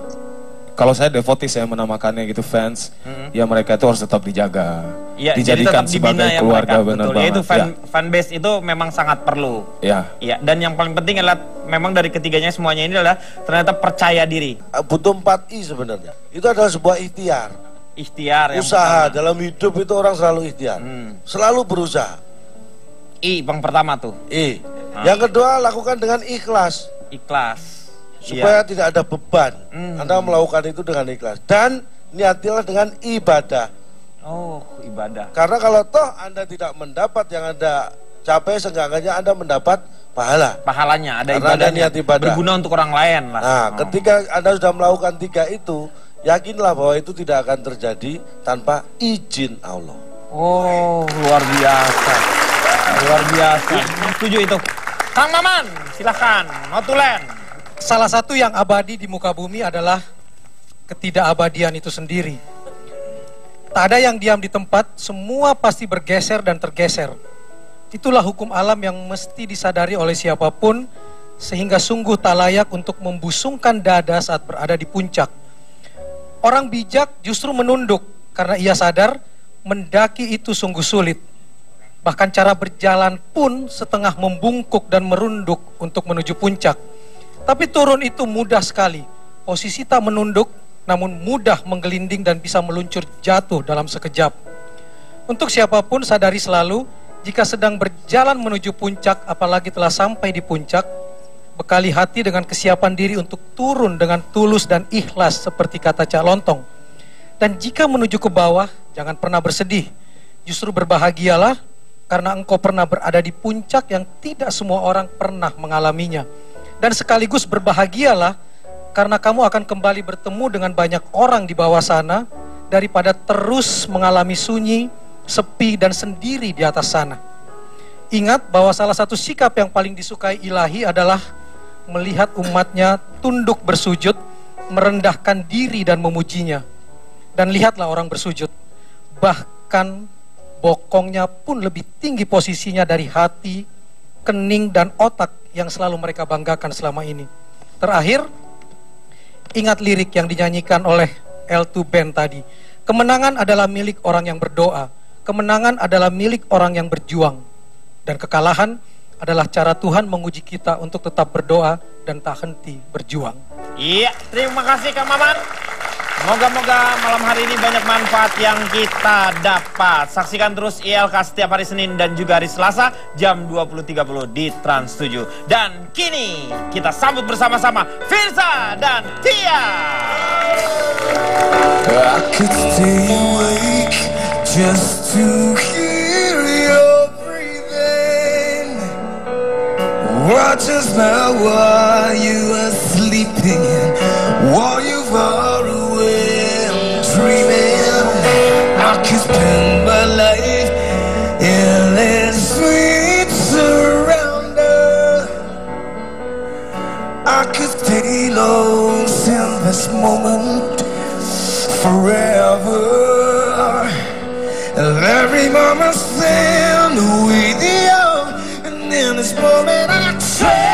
kalau saya devotee saya menamakannya gitu fans, ya mereka itu harus tetap dijaga, jadi dijadikan tetap sebagai dibina ya keluarga mereka. benar Betul. banget. Yaitu fan, fanbase itu memang sangat perlu. Ya. Iya, dan yang paling penting adalah memang dari ketiganya semuanya ini adalah ternyata percaya diri. Butuh 4 I sebenarnya. Itu adalah sebuah ikhtiar. Ikhtiar yang Usaha pertama. dalam hidup itu orang selalu ikhtiar. Selalu berusaha. I yang pertama tuh. I. Ah. Yang kedua lakukan dengan ikhlas. Ikhlas. Supaya Iya. tidak ada beban. Anda melakukan itu dengan ikhlas. Dan niatilah dengan ibadah. Oh, ibadah. Karena kalau toh Anda tidak mendapat yang Anda capai, seenggaknya Anda mendapat pahala. Pahalanya ada Karena ada ibadahnya. niat ibadah. Berguna untuk orang lain lah. Nah, Oh. ketika Anda sudah melakukan tiga itu, yakinlah bahwa itu tidak akan terjadi tanpa izin Allah. Oh, luar biasa. Luar biasa. Setuju itu. Kang Maman, silahkan. Notulen. Salah satu yang abadi di muka bumi adalah ketidakabadian itu sendiri. Tak ada yang diam di tempat, semua pasti bergeser dan tergeser. Itulah hukum alam yang mesti disadari oleh siapa pun, sehingga sungguh tak layak untuk membusungkan dada saat berada di puncak. Orang bijak justru menunduk karena ia sadar mendaki itu sungguh sulit. Bahkan cara berjalan pun setengah membungkuk dan merunduk untuk menuju puncak. Tapi turun itu mudah sekali. Posisi tak menunduk, namun mudah menggelinding dan bisa meluncur jatuh dalam sekejap. Untuk siapa pun sadari selalu, jika sedang berjalan menuju puncak, apalagi telah sampai di puncak, bekali hati dengan kesiapan diri untuk turun dengan tulus dan ikhlas seperti kata Cak Lontong. Dan jika menuju ke bawah, jangan pernah bersedih. Justru berbahagialah karena engkau pernah berada di puncak yang tidak semua orang pernah mengalaminya. Dan sekaligus berbahagialah karena kamu akan kembali bertemu dengan banyak orang di bawah sana daripada terus mengalami sunyi, sepi dan sendiri di atas sana. Ingat bahwa salah satu sikap yang paling disukai ilahi adalah melihat umatnya tunduk bersujud, merendahkan diri dan memujinya. Dan lihatlah orang bersujud, bahkan bokongnya pun lebih tinggi posisinya dari hati, kening dan otak yang selalu mereka banggakan selama ini. Terakhir, ingat lirik yang dinyanyikan oleh L2 Band tadi. Kemenangan adalah milik orang yang berdoa. Kemenangan adalah milik orang yang berjuang. Dan kekalahan adalah cara Tuhan menguji kita untuk tetap berdoa dan tak henti berjuang. Iya, terima kasih Kang Maman. Moga-moga malam hari ini banyak manfaat yang kita dapat. Saksikan terus ILK setiap hari Senin dan juga hari Selasa jam 20.30 di Trans 7. Dan kini kita sambut bersama-sama Firza dan Tia. Watch us now while you are sleeping, while you stay in this moment forever. And every moment stand with you. And in this moment I treasure.